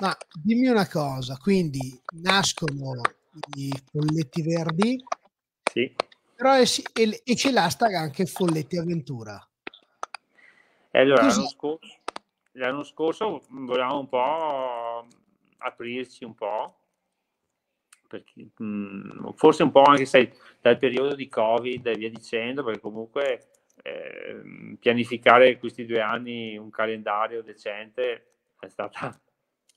Ma dimmi una cosa, quindi nascono i folletti verdi. Sì però esce, esce l'hashtag anche Folletti Avventura. E allora, l'anno scorso, l'anno scorso volevamo un po' aprirci un po', perché, mh, mm, forse un po' anche sai, dal periodo di Covid e via dicendo, perché comunque eh, pianificare questi due anni un calendario decente è stata,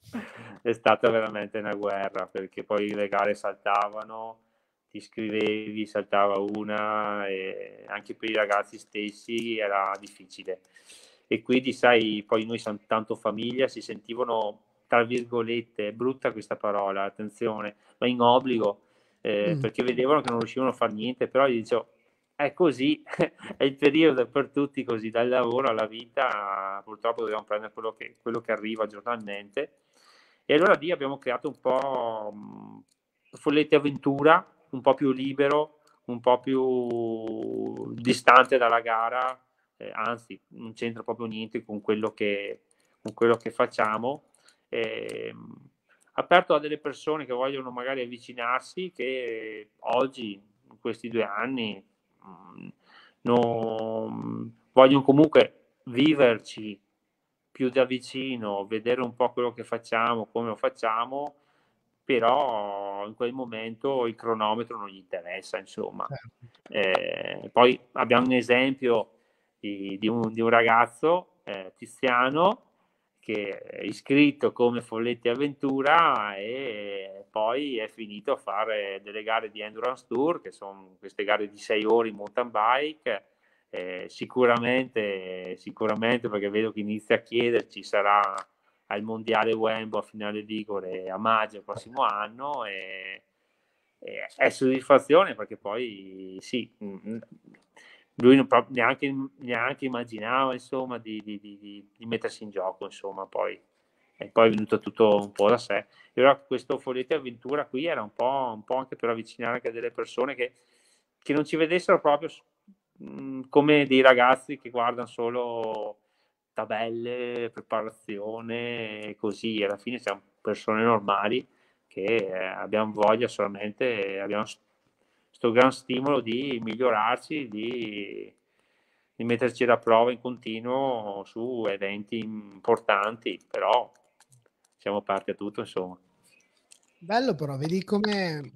è stata veramente una guerra, perché poi le gare saltavano ti scrivevi, saltava una, e anche per i ragazzi stessi era difficile. E quindi, sai, poi noi siamo tanto famiglia, si sentivano, tra virgolette, brutta questa parola, attenzione, ma in obbligo, eh, mm. perché vedevano che non riuscivano a fare niente, però gli dicevo, è così, è il periodo per tutti così, dal lavoro alla vita, purtroppo dobbiamo prendere quello che, quello che arriva giornalmente. E allora lì abbiamo creato un po' mh, Folletti Avventura, un po' più libero, un po' più distante dalla gara, eh, anzi non c'entra proprio niente con quello che, con quello che facciamo. Eh, aperto a delle persone che vogliono magari avvicinarsi, che oggi, in questi due anni, mh, mm, non, vogliono comunque viverci più da vicino, vedere un po' quello che facciamo, come lo facciamo però in quel momento il cronometro non gli interessa, insomma. Certo. Eh, poi abbiamo un esempio di, di, un, di un, ragazzo, eh, Tiziano, che è iscritto come Folletti Avventura e poi è finito a fare delle gare di Endurance Tour, che sono queste gare di sei ore in mountain bike. Eh, sicuramente, sicuramente perché vedo che inizia a chiederci sarà al mondiale Wembo a finale Ligure a maggio prossimo anno e, e è soddisfazione perché poi sì, mm, mm, lui non, neanche, neanche immaginava insomma di, di, di, di, mettersi in gioco insomma poi e poi è venuto tutto un po' da sé. E allora questo foglietto avventura qui era un po', un po' anche per avvicinare anche delle persone che, che non ci vedessero proprio mh, mm, come dei ragazzi che guardano solo tabelle, preparazione e così. Alla fine siamo persone normali che eh, abbiamo voglia solamente, abbiamo questo gran stimolo di migliorarci, di, di metterci alla prova in continuo su eventi importanti, però siamo aperti a tutto, insomma. Bello però, vedi come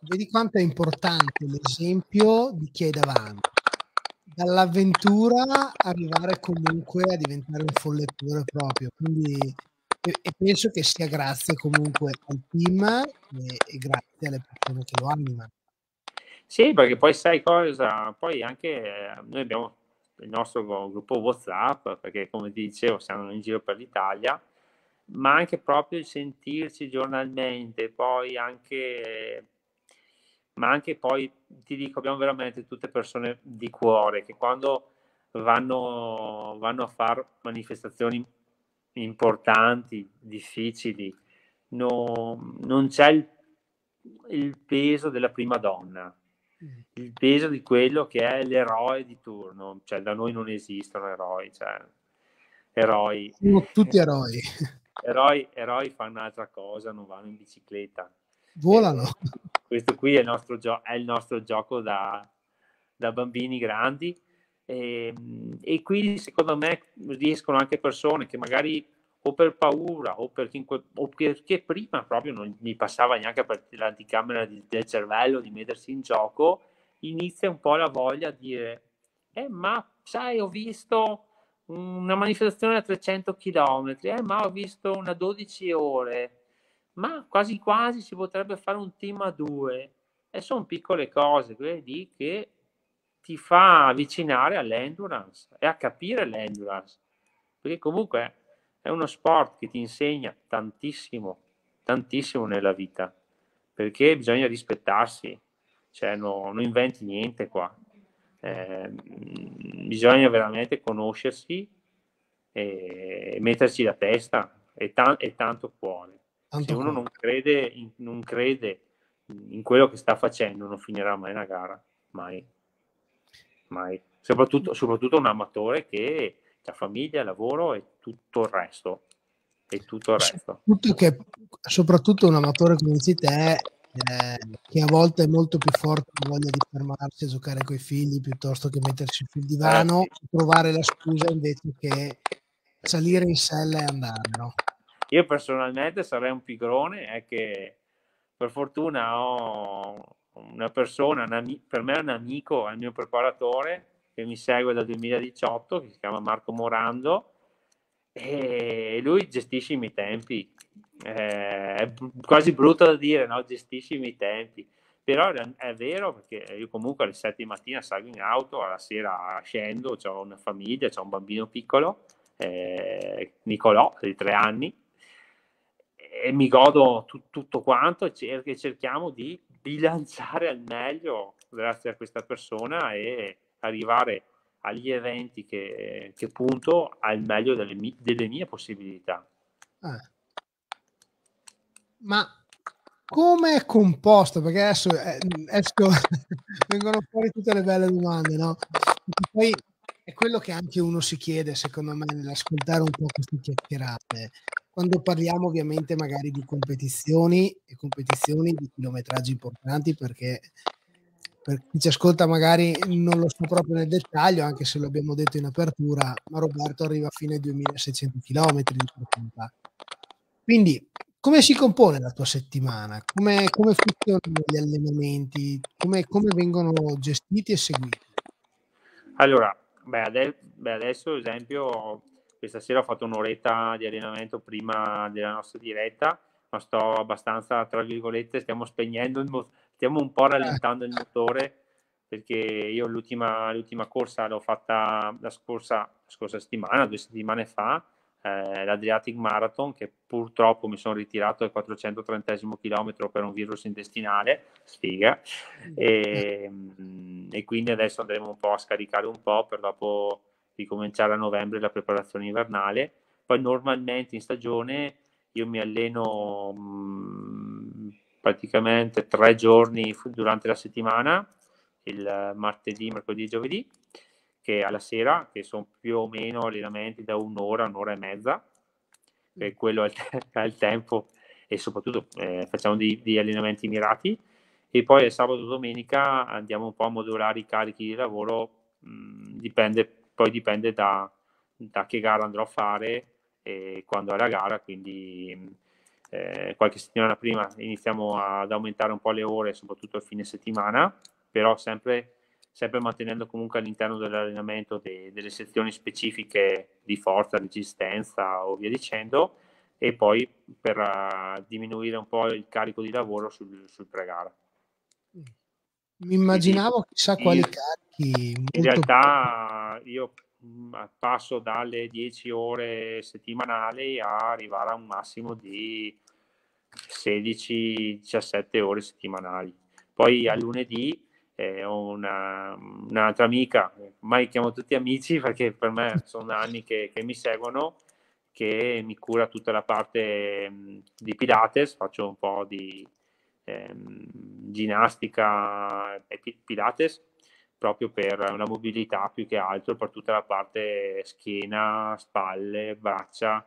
vedi quanto è importante l'esempio di chi hai davanti dall'avventura arrivare comunque a diventare un follettore proprio. Quindi e, e penso che sia grazie comunque al team e, e, grazie alle persone che lo animano. Sì, perché poi sai cosa? Poi anche eh, noi abbiamo il nostro gruppo WhatsApp, perché come ti dicevo siamo in giro per l'Italia, ma anche proprio il sentirci giornalmente, poi anche ma anche poi ti dico, abbiamo veramente tutte persone di cuore che quando vanno, vanno a fare manifestazioni importanti, difficili, no, non c'è il, il, peso della prima donna, mm. il peso di quello che è l'eroe di turno, cioè da noi non esistono eroi, cioè, eroi. Siamo tutti eroi. Eroi, eroi fanno un'altra cosa, non vanno in bicicletta. Volano. Questo qui è il nostro, gio- è il nostro gioco da, da bambini grandi. E, ehm, e, quindi secondo me riescono anche persone che magari o per paura o perché, o perché prima proprio non gli passava neanche per l'anticamera di, del cervello di mettersi in gioco, inizia un po' la voglia di dire, eh ma sai ho visto una manifestazione a 300 km, eh ma ho visto una 12 ore, ma quasi quasi si potrebbe fare un team a due. E sono piccole cose, vedi, che ti fa avvicinare all'endurance e a capire l'endurance. Perché comunque è uno sport che ti insegna tantissimo, tantissimo nella vita, perché bisogna rispettarsi, cioè no, non inventi niente qua. Eh, bisogna veramente conoscersi e metterci la testa e, ta- e tanto cuore. Tanto Se uno non crede, in, non crede in quello che sta facendo, non finirà mai una gara, mai. mai. Soprattutto, soprattutto un amatore che ha famiglia, lavoro e tutto il resto. E tutto il resto. Soprattutto, che, soprattutto un amatore come dici te, eh, che a volte è molto più forte la voglia di fermarsi a giocare con i figli piuttosto che mettersi sul divano, eh, sì. trovare la scusa invece che salire in sella e andare. No? Io personalmente sarei un pigrone, è che per fortuna ho una persona, un per me è un amico, è il mio preparatore, che mi segue dal 2018, che si chiama Marco Morando, e lui gestisce i miei tempi. È quasi brutto da dire, no? gestisci i miei tempi. Però è vero perché io comunque alle 7 di mattina salgo in auto, alla sera scendo, ho una famiglia, ho un bambino piccolo, eh, Nicolò, di tre anni, e mi godo tu, tutto quanto e cer- cerchiamo di bilanciare al meglio grazie a questa persona e arrivare agli eventi che, che punto al meglio delle, mie, delle mie possibilità. Eh. Ma come è composto? Perché adesso eh, esco, vengono fuori tutte le belle domande, no? poi è quello che anche uno si chiede, secondo me, nell'ascoltare un po' queste chiacchierate. Quando parliamo ovviamente magari di competizioni e competizioni di chilometraggi importanti, perché per chi ci ascolta magari non lo so proprio nel dettaglio, anche se l'abbiamo detto in apertura, ma Roberto arriva a fine 2600 km di. Quindi, come si compone la tua settimana? Come, come funzionano gli allenamenti? Come, come, vengono gestiti e seguiti? Allora, beh, adesso, ad esempio, questa sera ho fatto un'oretta di allenamento prima della nostra diretta, ma sto abbastanza, tra virgolette, stiamo spegnendo il, mo- stiamo un po' rallentando il motore perché io l'ultima, l'ultima corsa l'ho fatta la scorsa, la scorsa settimana, due settimane fa, eh, l'Adriatic Marathon, che purtroppo mi sono ritirato al 430 km per un virus intestinale, sfiga, e, e, quindi adesso andremo un po' a scaricare un po' per dopo ricominciare a novembre la preparazione invernale. Poi normalmente in stagione io mi alleno mh, praticamente tre giorni durante la settimana, il martedì, mercoledì e giovedì, che alla sera, che sono più o meno allenamenti da un'ora, un'ora e mezza, e quello è il, è il tempo e soprattutto eh, facciamo degli allenamenti mirati e poi sabato e domenica andiamo un po' a modulare i carichi di lavoro, mh, dipende, poi dipende da, da che gara andrò a fare e quando è la gara, quindi eh, qualche settimana prima iniziamo ad aumentare un po' le ore, soprattutto il fine settimana, però sempre, sempre mantenendo comunque all'interno dell'allenamento de, delle sezioni specifiche di forza, resistenza o via dicendo, e poi per uh, diminuire un po' il carico di lavoro sul, sul pre-gara. Mi immaginavo Quindi, chissà quali carichi. In realtà io mm, passo dalle 10 ore settimanali a arrivare a un massimo di 16-17 ore settimanali. Poi a lunedì eh, ho una, un'altra amica, ormai chiamo tutti amici perché per me sono anni che, che mi seguono, che mi cura tutta la parte mh, di Pilates, faccio un po' di ehm, ginnastica e Pilates proprio per la mobilità più che altro, per tutta la parte schiena, spalle, braccia,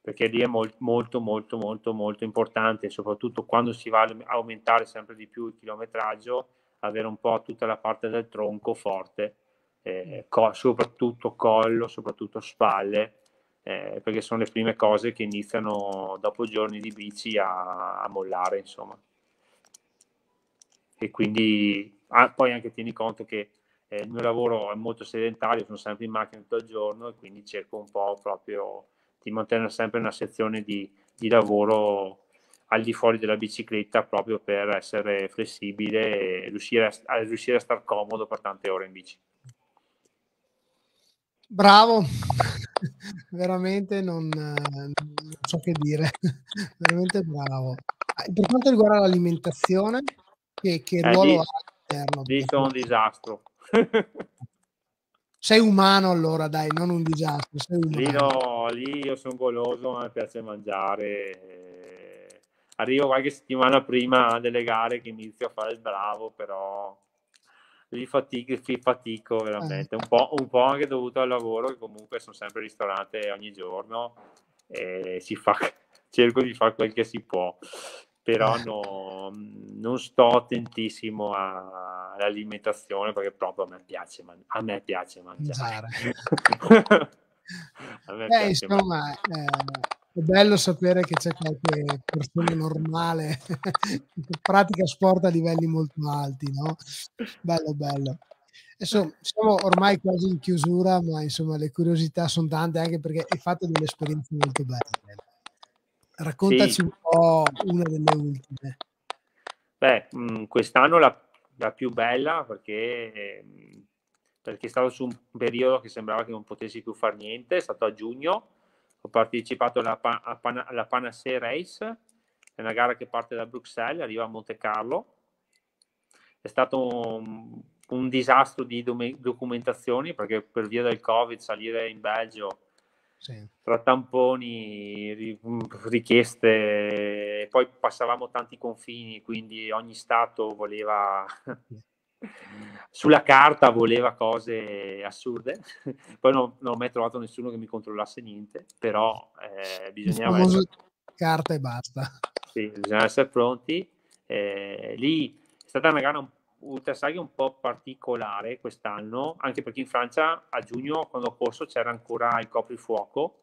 perché lì è molto, molto, molto, molto, molto importante, soprattutto quando si va a aumentare sempre di più il chilometraggio, avere un po' tutta la parte del tronco forte, eh, co- soprattutto collo, soprattutto spalle, eh, perché sono le prime cose che iniziano dopo giorni di bici a, a mollare, insomma. E quindi ah, poi anche tieni conto che eh, il mio lavoro è molto sedentario, sono sempre in macchina tutto il giorno e quindi cerco un po' proprio di mantenere sempre una sezione di, di lavoro al di fuori della bicicletta proprio per essere flessibile e riuscire a, a riuscire a star comodo per tante ore in bici. Bravo, veramente non, non, so che dire, veramente bravo. Per quanto riguarda l'alimentazione, che, che eh, ruolo ha all'interno? Lì sono un disastro. Sei umano allora, dai, non un disastro. Lì, no, lì io sono goloso, mi piace mangiare. Arrivo qualche settimana prima delle gare che inizio a fare il bravo, però lì fatico, fatico veramente, un po', un po' anche dovuto al lavoro, che comunque sono sempre al ristorante ogni giorno e si fa, cerco di fare quel che si può, però no, non sto attentissimo all'alimentazione perché proprio a me piace, a me piace mangiare. a me Beh, piace insomma, mangiare. Eh è bello sapere che c'è qualche persona normale che pratica sport a livelli molto alti, no? Bello, bello. Adesso siamo ormai quasi in chiusura, ma insomma le curiosità sono tante anche perché hai fatto delle esperienze molto belle. Raccontaci sì. un po' una delle ultime. Beh, mh, quest'anno la, la, più bella perché, perché è stato su un periodo che sembrava che non potessi più fare niente, è stato a giugno ho partecipato alla, alla, alla Panacea Race, è una gara che parte da Bruxelles, arriva a Monte Carlo. È stato un, un disastro di documentazioni perché per via del Covid salire in Belgio sì. tra tamponi, richieste, poi passavamo tanti confini, quindi ogni Stato voleva sulla carta voleva cose assurde, poi non, non, ho mai trovato nessuno che mi controllasse niente, però eh, bisognava essere... carta e basta. Sì, bisogna essere pronti. Eh, lì è stata una gara ultra saga un po' particolare quest'anno, anche perché in Francia a giugno, quando ho corso, c'era ancora il coprifuoco,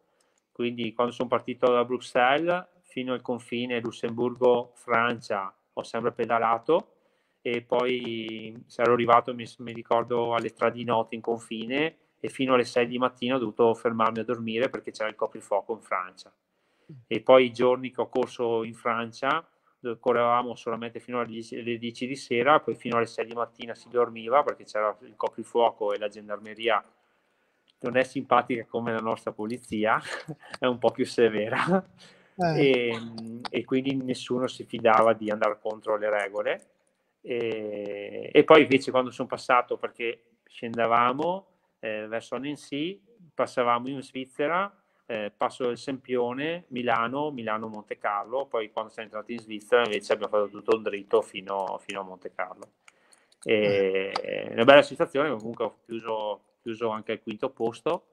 quindi quando sono partito da Bruxelles fino al confine Lussemburgo-Francia ho sempre pedalato. E poi sarò arrivato, mi, mi ricordo, alle 3 di notte in confine e fino alle 6 di mattina ho dovuto fermarmi a dormire perché c'era il coprifuoco in Francia. E poi i giorni che ho corso in Francia correvamo solamente fino alle 10 di sera, poi fino alle 6 di mattina si dormiva perché c'era il coprifuoco e la gendarmeria non è simpatica come la nostra polizia, è un po' più severa eh. e, e, quindi nessuno si fidava di andare contro le regole e, e poi invece quando sono passato, perché scendevamo eh, verso Nancy, passavamo in Svizzera, eh, passo il Sempione, Milano, Milano Monte Carlo, poi quando siamo entrati in Svizzera invece abbiamo fatto tutto un dritto fino, fino a Monte Carlo. E, è una bella situazione, comunque ho chiuso, chiuso anche al quinto posto,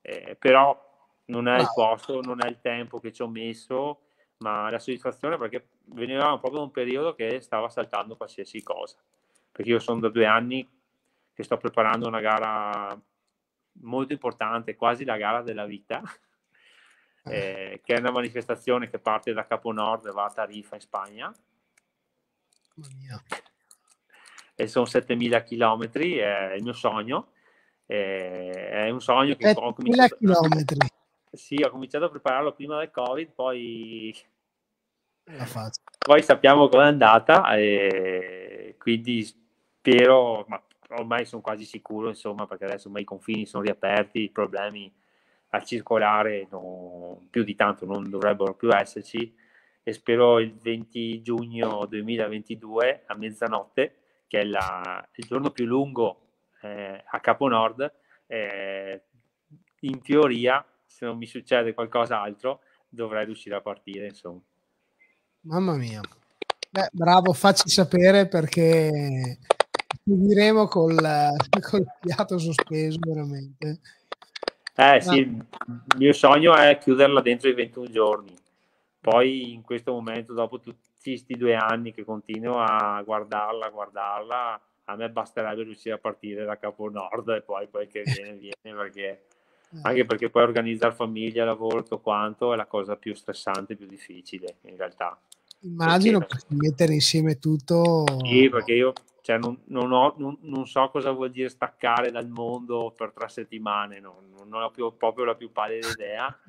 eh, però non è il posto, non è il tempo che ci ho messo, ma la soddisfazione perché venivamo proprio da un periodo che stava saltando qualsiasi cosa. Perché io sono da due anni che sto preparando una gara molto importante, quasi la gara della vita, eh, che è una manifestazione che parte da Capo Nord e va a Tarifa in Spagna. E sono 7000 km, è il mio sogno. È un sogno che ho cominciato... chilometri sì, ho cominciato a prepararlo prima del Covid, poi, poi sappiamo com'è andata e quindi spero, ma ormai sono quasi sicuro, insomma, perché adesso i confini sono riaperti, i problemi a circolare no, più di tanto non dovrebbero più esserci e spero il 20 giugno 2022 a mezzanotte, che è la, il giorno più lungo eh, a Capo Nord, eh, in teoria se non mi succede qualcos'altro, dovrei riuscire a partire, insomma. Mamma mia. Beh, bravo, facci sapere perché seguiremo col, col fiato sospeso veramente. Eh sì, il mio sogno è chiuderla dentro i 21 giorni. Poi in questo momento, dopo tutti questi due anni che continuo a guardarla, guardarla, a me basterebbe riuscire a partire da Capo Nord e poi quel che viene, viene perché Anche perché poi organizzare famiglia, lavoro, tutto quanto è la cosa più stressante, più difficile in realtà. Immagino perché mettere insieme tutto. Sì, perché io cioè, non, non, ho, non, non, so cosa vuol dire staccare dal mondo per tre settimane, non, non ho più, proprio la più pallida idea.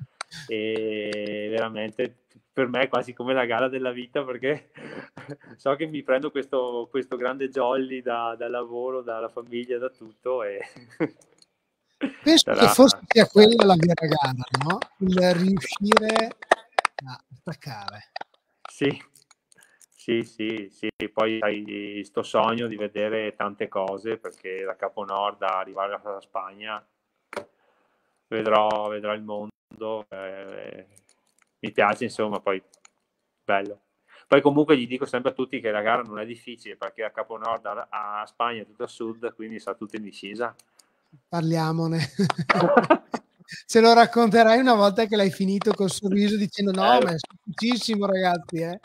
E veramente per me è quasi come la gara della vita perché so che mi prendo questo, questo grande jolly da, dal lavoro, dalla famiglia, da tutto e penso sarà... che forse sia quella la vera gara, no? Il riuscire a staccare. Sì, sì, sì, sì. Poi hai sto sogno di vedere tante cose perché da Capo Nord a arrivare alla Spagna vedrò, vedrò il mondo. Eh, mi piace, insomma, poi bello. Poi comunque gli dico sempre a tutti che la gara non è difficile perché a Capo Nord a, a Spagna è tutto a sud, quindi sta tutto in discesa. Parliamone. Ce lo racconterai una volta che l'hai finito col sorriso dicendo no, eh, ma è semplicissimo ragazzi. Eh.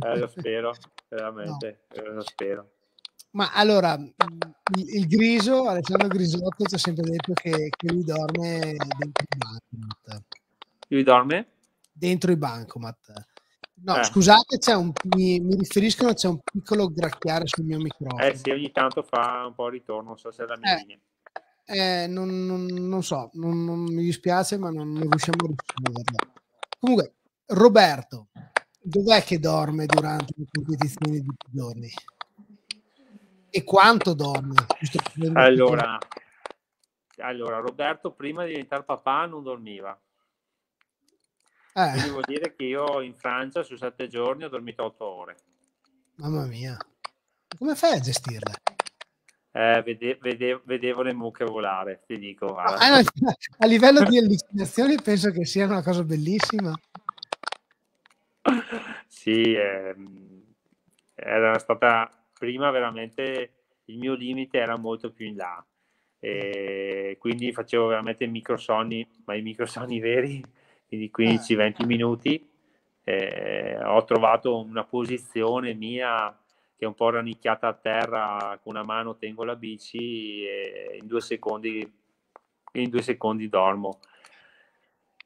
Eh, lo spero, veramente, no. Eh, lo spero. Ma allora, il, il, Griso, Alessandro Grisotto ci ha sempre detto che, che lui dorme dentro i bancomat. Lui dorme? Dentro i bancomat. No, eh. scusate, un, mi, mi, riferiscono c'è un piccolo gracchiare sul mio microfono. Eh sì, ogni tanto fa un po' ritorno, non so se è la mia eh, linea. Eh, non, non, non, so, non, non, mi dispiace, ma non, riusciamo a risolverlo. Comunque, Roberto, dov'è che dorme durante le competizioni di i giorni? E quanto dorme? Allora, allora, Roberto prima di diventare papà non dormiva. Eh. Quindi vuol dire che io in Francia su sette giorni ho dormito otto ore. Mamma mia. Come fai a gestirle? Eh, vede, vede, vedevo le mucche volare, ti dico. Ah, a livello di allucinazioni penso che sia una cosa bellissima. Sì, eh, era stata prima veramente il mio limite era molto più in là. E quindi facevo veramente microsonni, ma i microsonni veri, quindi 15-20 minuti. Eh, ho trovato una posizione mia che è un po' rannicchiata a terra, con una mano tengo la bici e in due secondi, in due secondi dormo.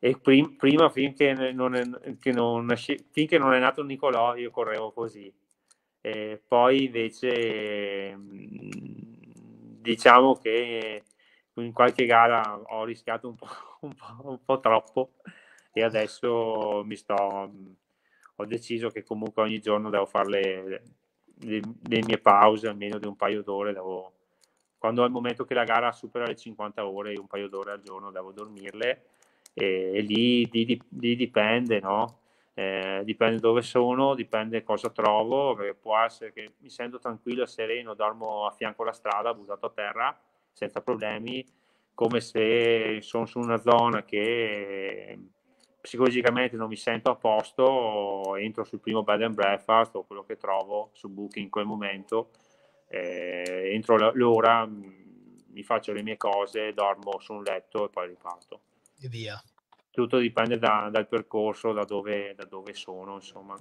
E prim, prima, finché non, è, non, finché non è nato Nicolò, io correvo così. E poi invece diciamo che in qualche gara ho rischiato un po', un po', un po troppo e adesso mi sto, ho deciso che comunque ogni giorno devo fare le, le, le, mie pause almeno di un paio d'ore devo, quando il momento che la gara supera le 50 ore un paio d'ore al giorno devo dormirle e, e lì, lì, lì, dipende no? Eh, dipende dove sono dipende cosa trovo perché può essere che mi sento tranquillo sereno dormo a fianco alla strada buttato a terra senza problemi come se sono su una zona che psicologicamente non mi sento a posto, entro sul primo bed and breakfast o quello che trovo su Booking in quel momento, eh, entro l'ora, mm, mi faccio le mie cose, dormo su un letto e poi riparto. E via. Tutto dipende da, dal percorso, da dove, da dove sono, insomma.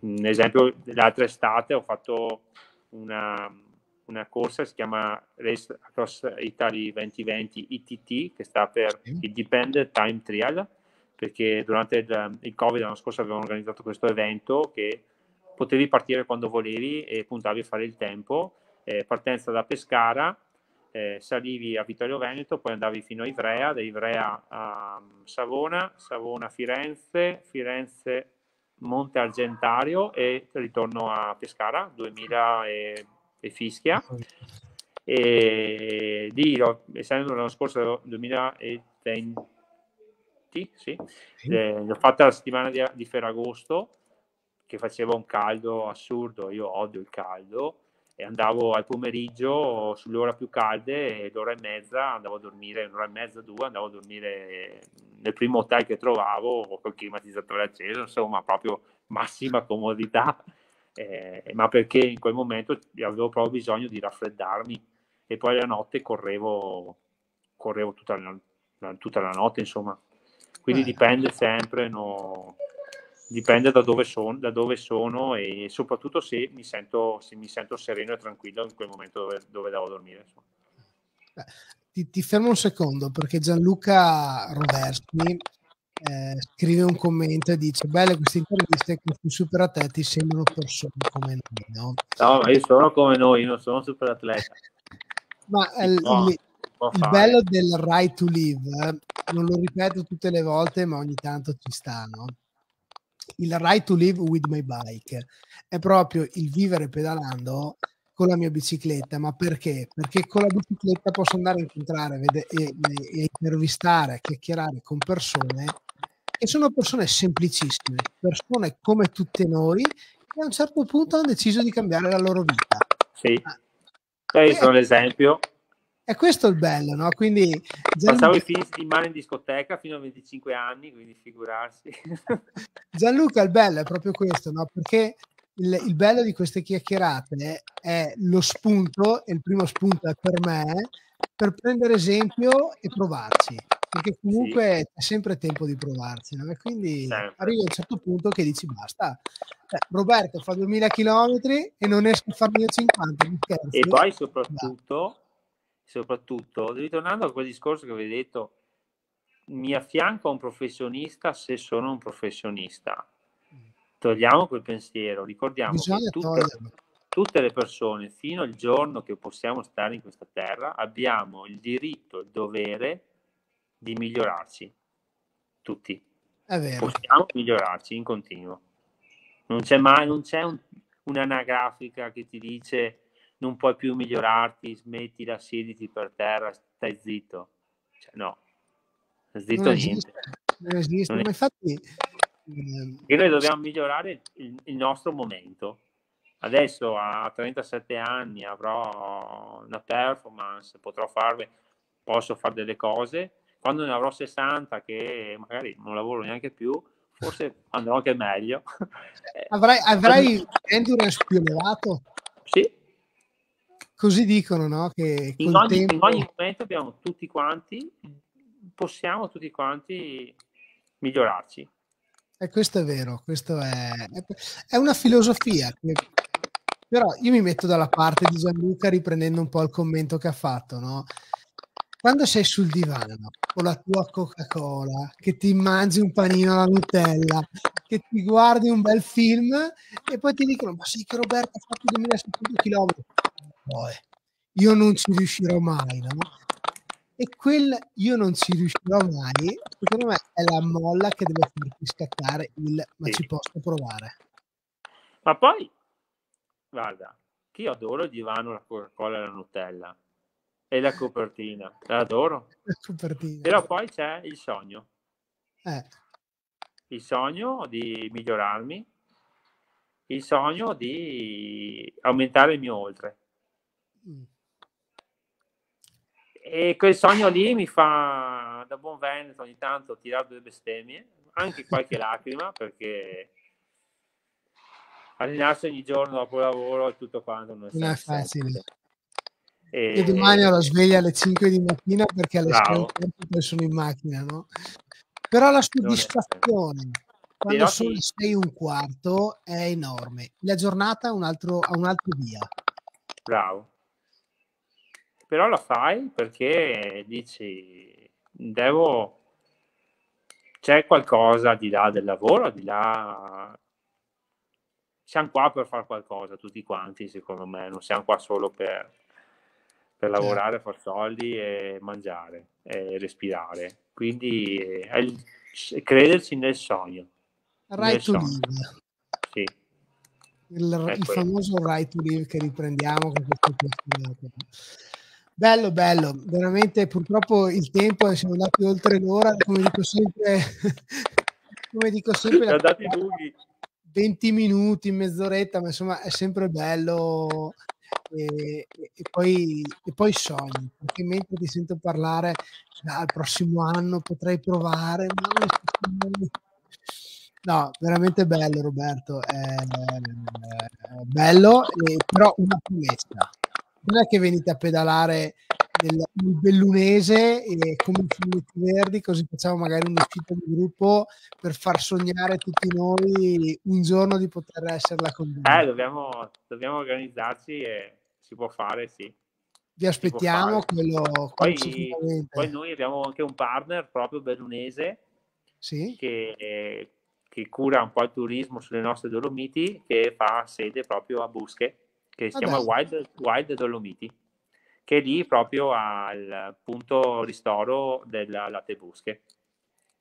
Un esempio, l'altra estate ho fatto una, una corsa, si chiama Race Across Italy 2020 ITT, che sta per Independent Time Trial, perché durante il, il Covid l'anno scorso avevamo organizzato questo evento che potevi partire quando volevi e puntavi a fare il tempo. Eh, partenza da Pescara, eh, salivi a Vittorio Veneto, poi andavi fino a Ivrea, da Ivrea a Savona, Savona Firenze, Firenze Monte Argentario e ritorno a Pescara, 2000 e, e Fischia. E lì, essendo l'anno scorso 2020, tutti, sì. Eh, l'ho fatta la settimana di, di, Ferragosto, che faceva un caldo assurdo, io odio il caldo, e andavo al pomeriggio sulle ore più calde e l'ora e mezza andavo a dormire, un'ora e mezza, due, andavo a dormire nel primo hotel che trovavo, col climatizzatore acceso, insomma, proprio massima comodità. Eh, ma perché in quel momento avevo proprio bisogno di raffreddarmi e poi la notte correvo, correvo tutta la, tutta la notte, insomma. Quindi eh. dipende sempre, no? dipende da dove, son, da dove, sono e soprattutto se mi, sento, se mi sento sereno e tranquillo in quel momento dove, dove devo dormire. ti, ti, fermo un secondo perché Gianluca Roversi eh, scrive un commento e dice belle queste interviste questi super atleti sembrano persone come noi no? no ma io sono come noi non sono super atleta ma il, no, il, il bello del right to live non lo ripeto tutte le volte ma ogni tanto ci sta no? il right to live with my bike è proprio il vivere pedalando con la mia bicicletta, ma perché? Perché con la bicicletta posso andare a incontrare vede- e, e, e intervistare, chiacchierare con persone che sono persone semplicissime, persone come tutte noi che a un certo punto hanno deciso di cambiare la loro vita. Sì, ah. io sono l'esempio. E questo è il bello, no? Quindi Gianluca... passavo i fine settimana in discoteca fino a 25 anni, quindi figurarsi. Gianluca, il bello è proprio questo, no? Perché il, il, bello di queste chiacchierate è lo spunto, e il primo spunto è per me, per prendere esempio e provarci, perché comunque sì. è sempre tempo di provarci, no? e quindi sempre. arrivi a un certo punto che dici basta. Cioè, Roberto fa 2000 km e non esco a farne 50. E poi soprattutto, soprattutto, ritornando a quel discorso che avevi detto, mi affianco a un professionista se sono un professionista togliamo quel pensiero, ricordiamo Bisogna che tutte, tutte, le persone, fino al giorno che possiamo stare in questa terra, abbiamo il diritto, il dovere di migliorarci, tutti. Possiamo migliorarci in continuo. Non c'è mai, non c'è un, un'anagrafica che ti dice non puoi più migliorarti, smettila, siediti per terra, stai zitto. Cioè, no, zitto non niente. Esiste, non esiste, non ma infatti che noi dobbiamo migliorare il, il, nostro momento. Adesso a 37 anni avrò una performance, potrò farle, posso fare delle cose. Quando ne avrò 60, che magari non lavoro neanche più, forse andrò anche meglio. Avrai, avrai endurance più elevato? Sì. Così dicono, no? Che in ogni, tempo... in ogni momento abbiamo tutti quanti, possiamo tutti quanti migliorarci. E questo è vero, questo è, è una filosofia. Che, però io mi metto dalla parte di Gianluca riprendendo un po' il commento che ha fatto, no? Quando sei sul divano con la tua Coca-Cola, che ti mangi un panino alla Nutella, che ti guardi un bel film e poi ti dicono: Ma sì, che Roberto ha fatto 2600 km. Poi, io non ci riuscirò mai, no? e quel io non ci riuscirò mai, secondo me è la molla che deve farti scattare il ma sì. ci posso provare. Ma poi, guarda, che io adoro il divano, la Coca-Cola e la Nutella e la copertina, l'adoro. La copertina. Però poi c'è il sogno. Eh. Il sogno di migliorarmi, il sogno di aumentare il mio oltre. Mm e quel sogno lì mi fa da buon veneto ogni tanto tirare due bestemmie, anche qualche lacrima, perché allenarsi ogni giorno dopo lavoro e tutto quanto non è, non è facile. E... Io domani ho la sveglia alle 5 di mattina perché alle 6 sono in macchina, no? Però la soddisfazione quando sono le 6 e un quarto è enorme. La giornata ha un altro, ha un altro via. Bravo però la fai perché dici devo c'è qualcosa di là del lavoro, di là siamo qua per fare qualcosa tutti quanti secondo me, non siamo qua solo per, per certo. lavorare, far soldi e mangiare e respirare. Quindi è il, crederci nel sogno. Right nel to sogno. live. Sì. Il, il famoso right to live che riprendiamo con questo Bello, bello, veramente purtroppo il tempo, siamo andati oltre l'ora, come dico sempre, come dico sempre, la 20 minuti, mezz'oretta, ma insomma è sempre bello e, e, poi, e poi sogni, perché mentre ti sento parlare dal prossimo anno potrei provare, No, veramente bello Roberto, è, è bello, però una promessa non è che venite a pedalare nel, nel bellunese e come i verdi così facciamo magari un'uscita di gruppo per far sognare tutti noi un giorno di poter essere la condivisa. Eh, dobbiamo, dobbiamo organizzarci e si può fare, sì. vi aspettiamo. Quello, poi, poi, noi abbiamo anche un partner proprio bellunese sì. che, che, cura un po' il turismo sulle nostre Dolomiti, che fa sede proprio a Busche, che si chiama Wild, Wild Dolomiti, che è lì proprio al punto ristoro della Latte Busche.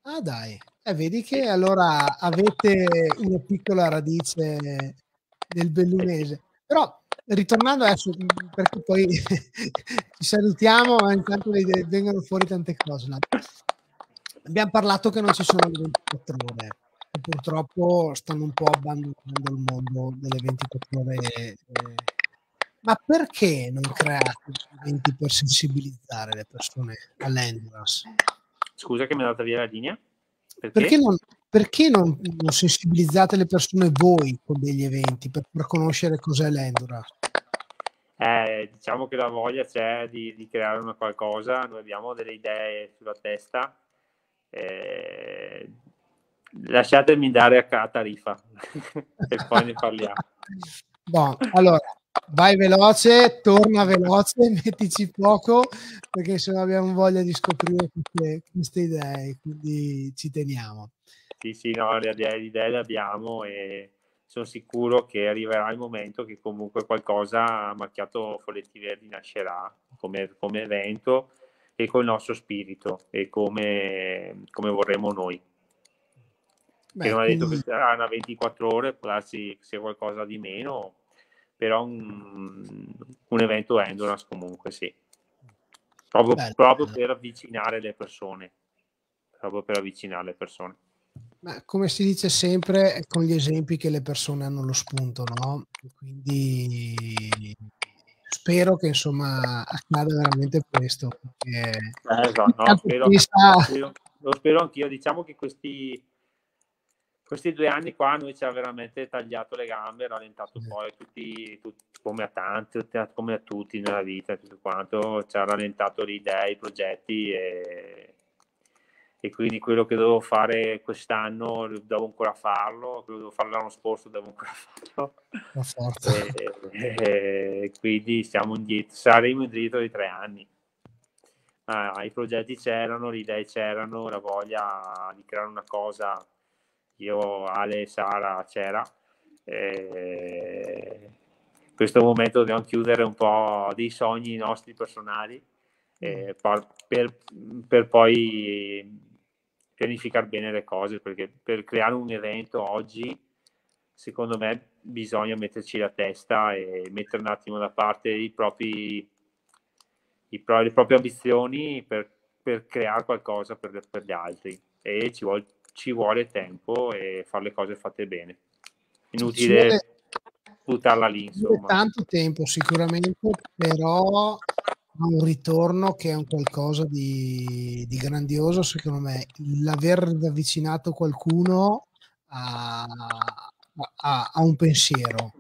Ah dai, eh, vedi che allora avete una piccola radice del bellunese. Però ritornando adesso, perché poi ci salutiamo, ma intanto vengono fuori tante cose. Abbiamo parlato che non ci sono le 24 ore, e purtroppo stanno un po' abbandonando il mondo delle 24 ore. Eh, ma perché non create eventi per sensibilizzare le persone all'endurance? Scusa che mi è andata via la linea. Perché, perché, non, perché non, non, sensibilizzate le persone voi con degli eventi per, per conoscere cos'è l'endurance? Eh, diciamo che la voglia c'è di, di, creare una qualcosa, noi abbiamo delle idee sulla testa. Eh, lasciatemi dare a, a tariffa e poi ne parliamo. Bon, allora, vai veloce, torna veloce, mettici poco perché se no abbiamo voglia di scoprire queste, queste idee, quindi ci teniamo. Sì, sì, no, le idee, le idee le abbiamo e sono sicuro che arriverà il momento che comunque qualcosa Macchiato Folletti Verdi nascerà come, come evento e col nostro spirito e come, come vorremmo noi. Beh, non ha detto che sarà una 24 ore, può darsi sia qualcosa di meno, però un, un evento endurance comunque sì. Proprio, Bello. proprio per avvicinare le persone. Proprio per avvicinare le persone. Ma come si dice sempre, è con gli esempi che le persone hanno lo spunto, no? Quindi spero che insomma accada veramente questo. Perché... Eh, no, no, spero, spero, lo spero anch'io. Diciamo che questi questi due anni qua noi ci ha veramente tagliato le gambe, rallentato un po' tutti, tutti, come a tanti, come a tutti nella vita, tutto quanto, ci ha rallentato le idee, i progetti e, e quindi quello che dovevo fare quest'anno devo ancora farlo, quello che dovevo fare l'anno scorso devo ancora farlo. E, e, quindi siamo indietro, saremo indietro di tre anni. Ah, I progetti c'erano, le idee c'erano, la voglia di creare una cosa io, Ale, Sara, c'era. E in questo momento dobbiamo chiudere un po' dei sogni nostri personali eh, per, per, per, poi pianificare bene le cose, perché per creare un evento oggi, secondo me, bisogna metterci la testa e mettere un attimo da parte i propri, i pro, le proprie ambizioni per, per creare qualcosa per, per gli altri e ci vuole ci vuole tempo e fare le cose fatte bene. Inutile vuole, buttarla lì, insomma. Tanto tempo sicuramente, però un ritorno che è un qualcosa di, di grandioso, secondo me. L'aver avvicinato qualcuno a, a, a un pensiero,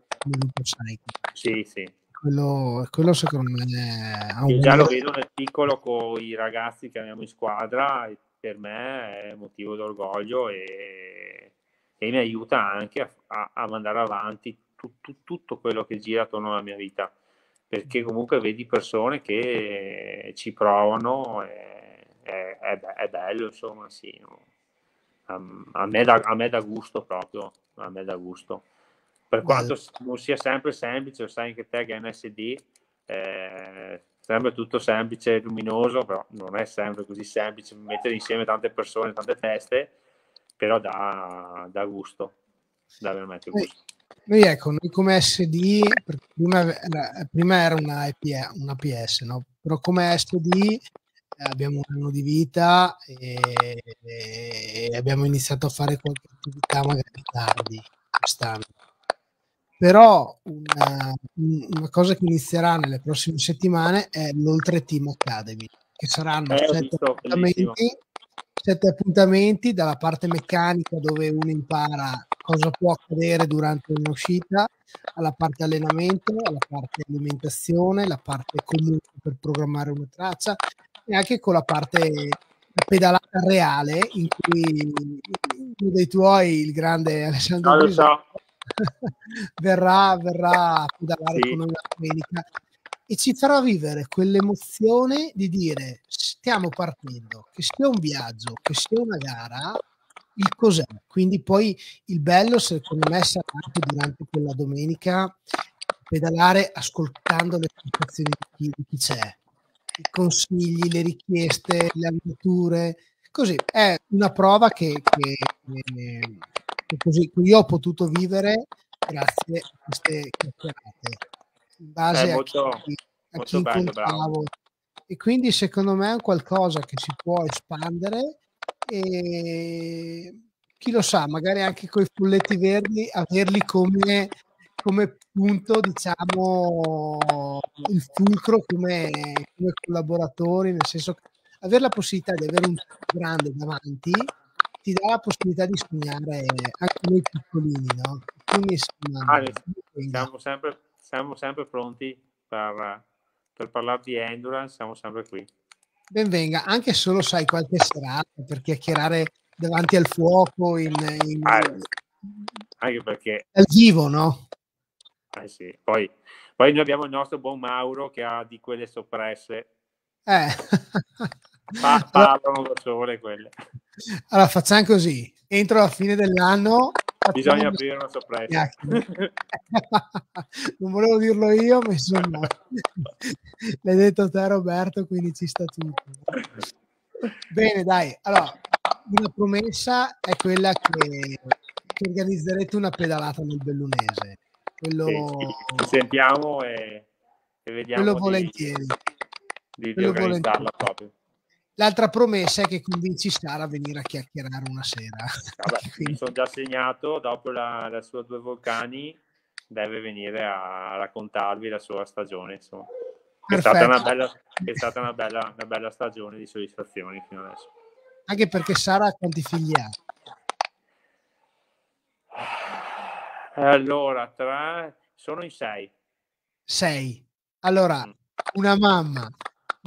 Sì, sì. Quello, quello secondo me è un già lo vedo nel piccolo con i ragazzi che abbiamo in squadra per me è motivo d'orgoglio e, e mi aiuta anche a, a, a mandare avanti tu, tu, tutto quello che gira attorno alla mia vita perché comunque vedi persone che ci provano e, è, è, è bello insomma sì no? a, a, me da, a me da gusto proprio a me da gusto per quanto non sia sempre semplice, sai anche te che NSD, eh, sembra tutto semplice e luminoso, però non è sempre così semplice mettere insieme tante persone, tante teste, però dà, dà gusto, dà veramente gusto. Noi ecco, noi come SD, prima, prima era una, IP, una PS, no? però come SD eh, abbiamo un anno di vita e, e abbiamo iniziato a fare qualche attività magari tardi quest'anno però una, una, cosa che inizierà nelle prossime settimane è l'Oltre Team Academy, che saranno eh, sette, appuntamenti, sette, appuntamenti, dalla parte meccanica dove uno impara cosa può accadere durante un'uscita, alla parte allenamento, alla parte alimentazione, la parte comunque per programmare una traccia e anche con la parte la pedalata reale in cui uno dei tuoi, il grande Alessandro no, verrà, verrà a pedalare sì. con noi la domenica e ci farà vivere quell'emozione di dire stiamo partendo, che sia un viaggio, che sia una gara, il cos'è. Quindi poi il bello secondo me sarà anche durante quella domenica pedalare ascoltando le sensazioni di chi, di chi c'è, i consigli, le richieste, le avventure. Così è una prova che, che, che così io ho potuto vivere grazie a queste chiacchierate in base eh, molto, a chi, a chi bello, incontravo. E quindi secondo me è un qualcosa che si può espandere e chi lo sa, magari anche con i fulletti verdi averli come, come punto, diciamo, il fulcro come, come collaboratori, nel senso che avere la possibilità di avere un grande davanti ti dà la possibilità di sognare anche noi piccolini, no? Quindi ah, siamo, sempre, siamo sempre pronti per, per parlare di endurance, siamo sempre qui. Benvenga, anche solo sai qualche serata per chiacchierare davanti al fuoco in, in ah, anche perché dal vivo, no? Eh sì. poi, poi noi abbiamo il nostro buon Mauro che ha di quelle soppresse. Eh. Pa- parlano da sole quelle. Allora facciamo così, entro la fine dell'anno bisogna aprire una sorpresa. non volevo dirlo io, ma insomma l'hai detto te Roberto, quindi ci sta tutto. Bene, dai, allora una promessa è quella che, che organizzerete una pedalata nel Bellunese. Quello... Sì, sentiamo e, e vediamo. Quello volentieri. Di, di, di organizzarla volentieri. proprio. L'altra promessa è che convinci Sara a venire a chiacchierare una sera. Vabbè, mi sono già segnato, dopo la, la sua due vulcani, deve venire a raccontarvi la sua stagione. Insomma. È stata, una bella, è stata una bella, una bella stagione di soddisfazioni fino adesso. Anche perché Sara quanti figli ha? Allora, tre, sono in sei. Sei. Allora, mm. una mamma,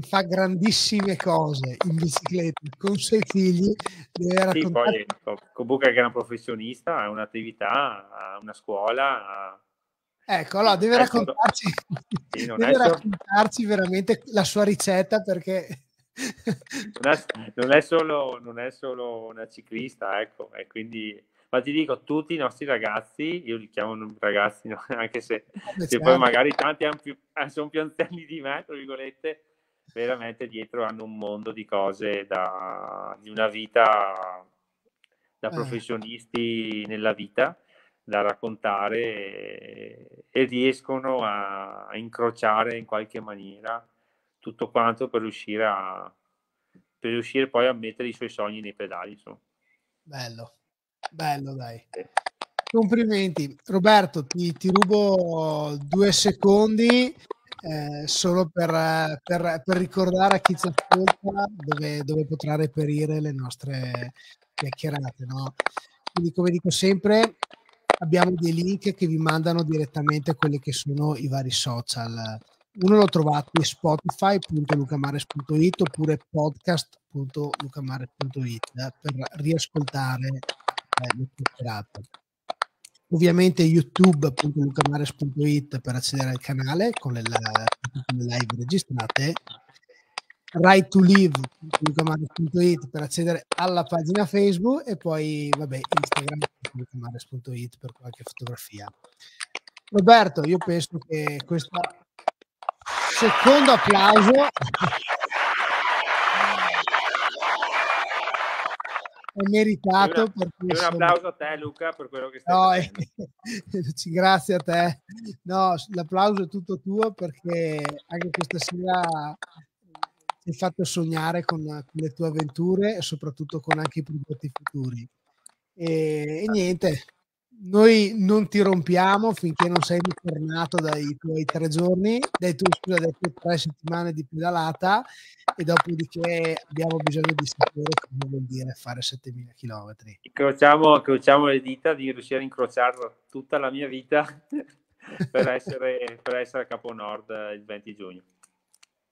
fa grandissime cose in bicicletta con i suoi figli. Deve sì, poi comunque che è una professionista, ha un'attività, ha una scuola. Ha... Ecco, allora deve raccontarci, sì, deve raccontarci veramente la sua ricetta perché... non, è, solo, non è solo una ciclista, ecco, e quindi ma ti dico, tutti i nostri ragazzi, io li chiamo ragazzi, no? anche se, se poi magari tanti più, sono più anziani di me, tra virgolette, veramente dietro hanno un mondo di cose da, di una vita da eh. professionisti nella vita da raccontare e, e riescono a, a, incrociare in qualche maniera tutto quanto per riuscire a per riuscire poi a mettere i suoi sogni nei pedali insomma. bello bello dai complimenti Roberto ti, ti rubo due secondi eh, solo per, per, per, ricordare a chi ci ascolta dove, dove, potrà reperire le nostre chiacchierate. No? Quindi, come dico sempre, abbiamo dei link che vi mandano direttamente a quelli che sono i vari social. Uno lo trovate spotify.lucamares.it oppure podcast.lucamares.it eh, per riascoltare eh, le chiacchierate ovviamente youtube.lucamares.it per accedere al canale con le, live registrate. Right to live.lucamares.it per accedere alla pagina Facebook e poi vabbè instagram.lucamares.it per qualche fotografia. Roberto io penso che questo secondo applauso è meritato. Un, un applauso a te Luca per quello che stai no, facendo. grazie a te. No, l'applauso è tutto tuo perché anche questa sera ti hai fatto sognare con, con, le tue avventure e soprattutto con anche i progetti futuri. E, e niente, noi non ti rompiamo finché non sei ritornato dai tuoi tre giorni, dai tuoi, scusa, dai tuoi tre settimane di pedalata e dopodiché abbiamo bisogno di sapere cosa vuol dire fare 7000 km. Incrociamo, incrociamo le dita di riuscire a incrociare tutta la mia vita per essere, per essere a Capo Nord il 20 giugno.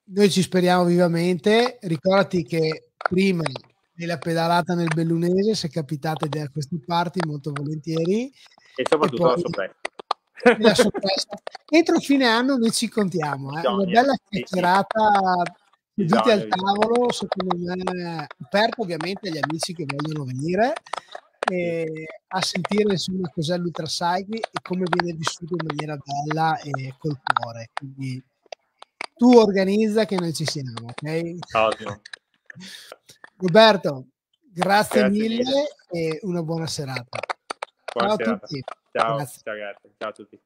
Noi ci speriamo vivamente. Ricordati che prima e la pedalata nel Bellunese se capitate da queste parti molto volentieri e soprattutto e poi, la sorpresa la sorpresa. Entro fine anno noi ci contiamo, eh? una bella chiacchierata seduti al tavolo, secondo me, aperto ovviamente agli amici che vogliono venire a sentire insomma cos'è l'ultra cycling e come viene vissuto in maniera bella e col cuore. Quindi tu organizza che noi ci siamo, ok? Ottimo. Roberto, grazie, grazie mille, mille, e una buona serata. Buona ciao serata. a tutti. Ciao, ciao, ciao a tutti.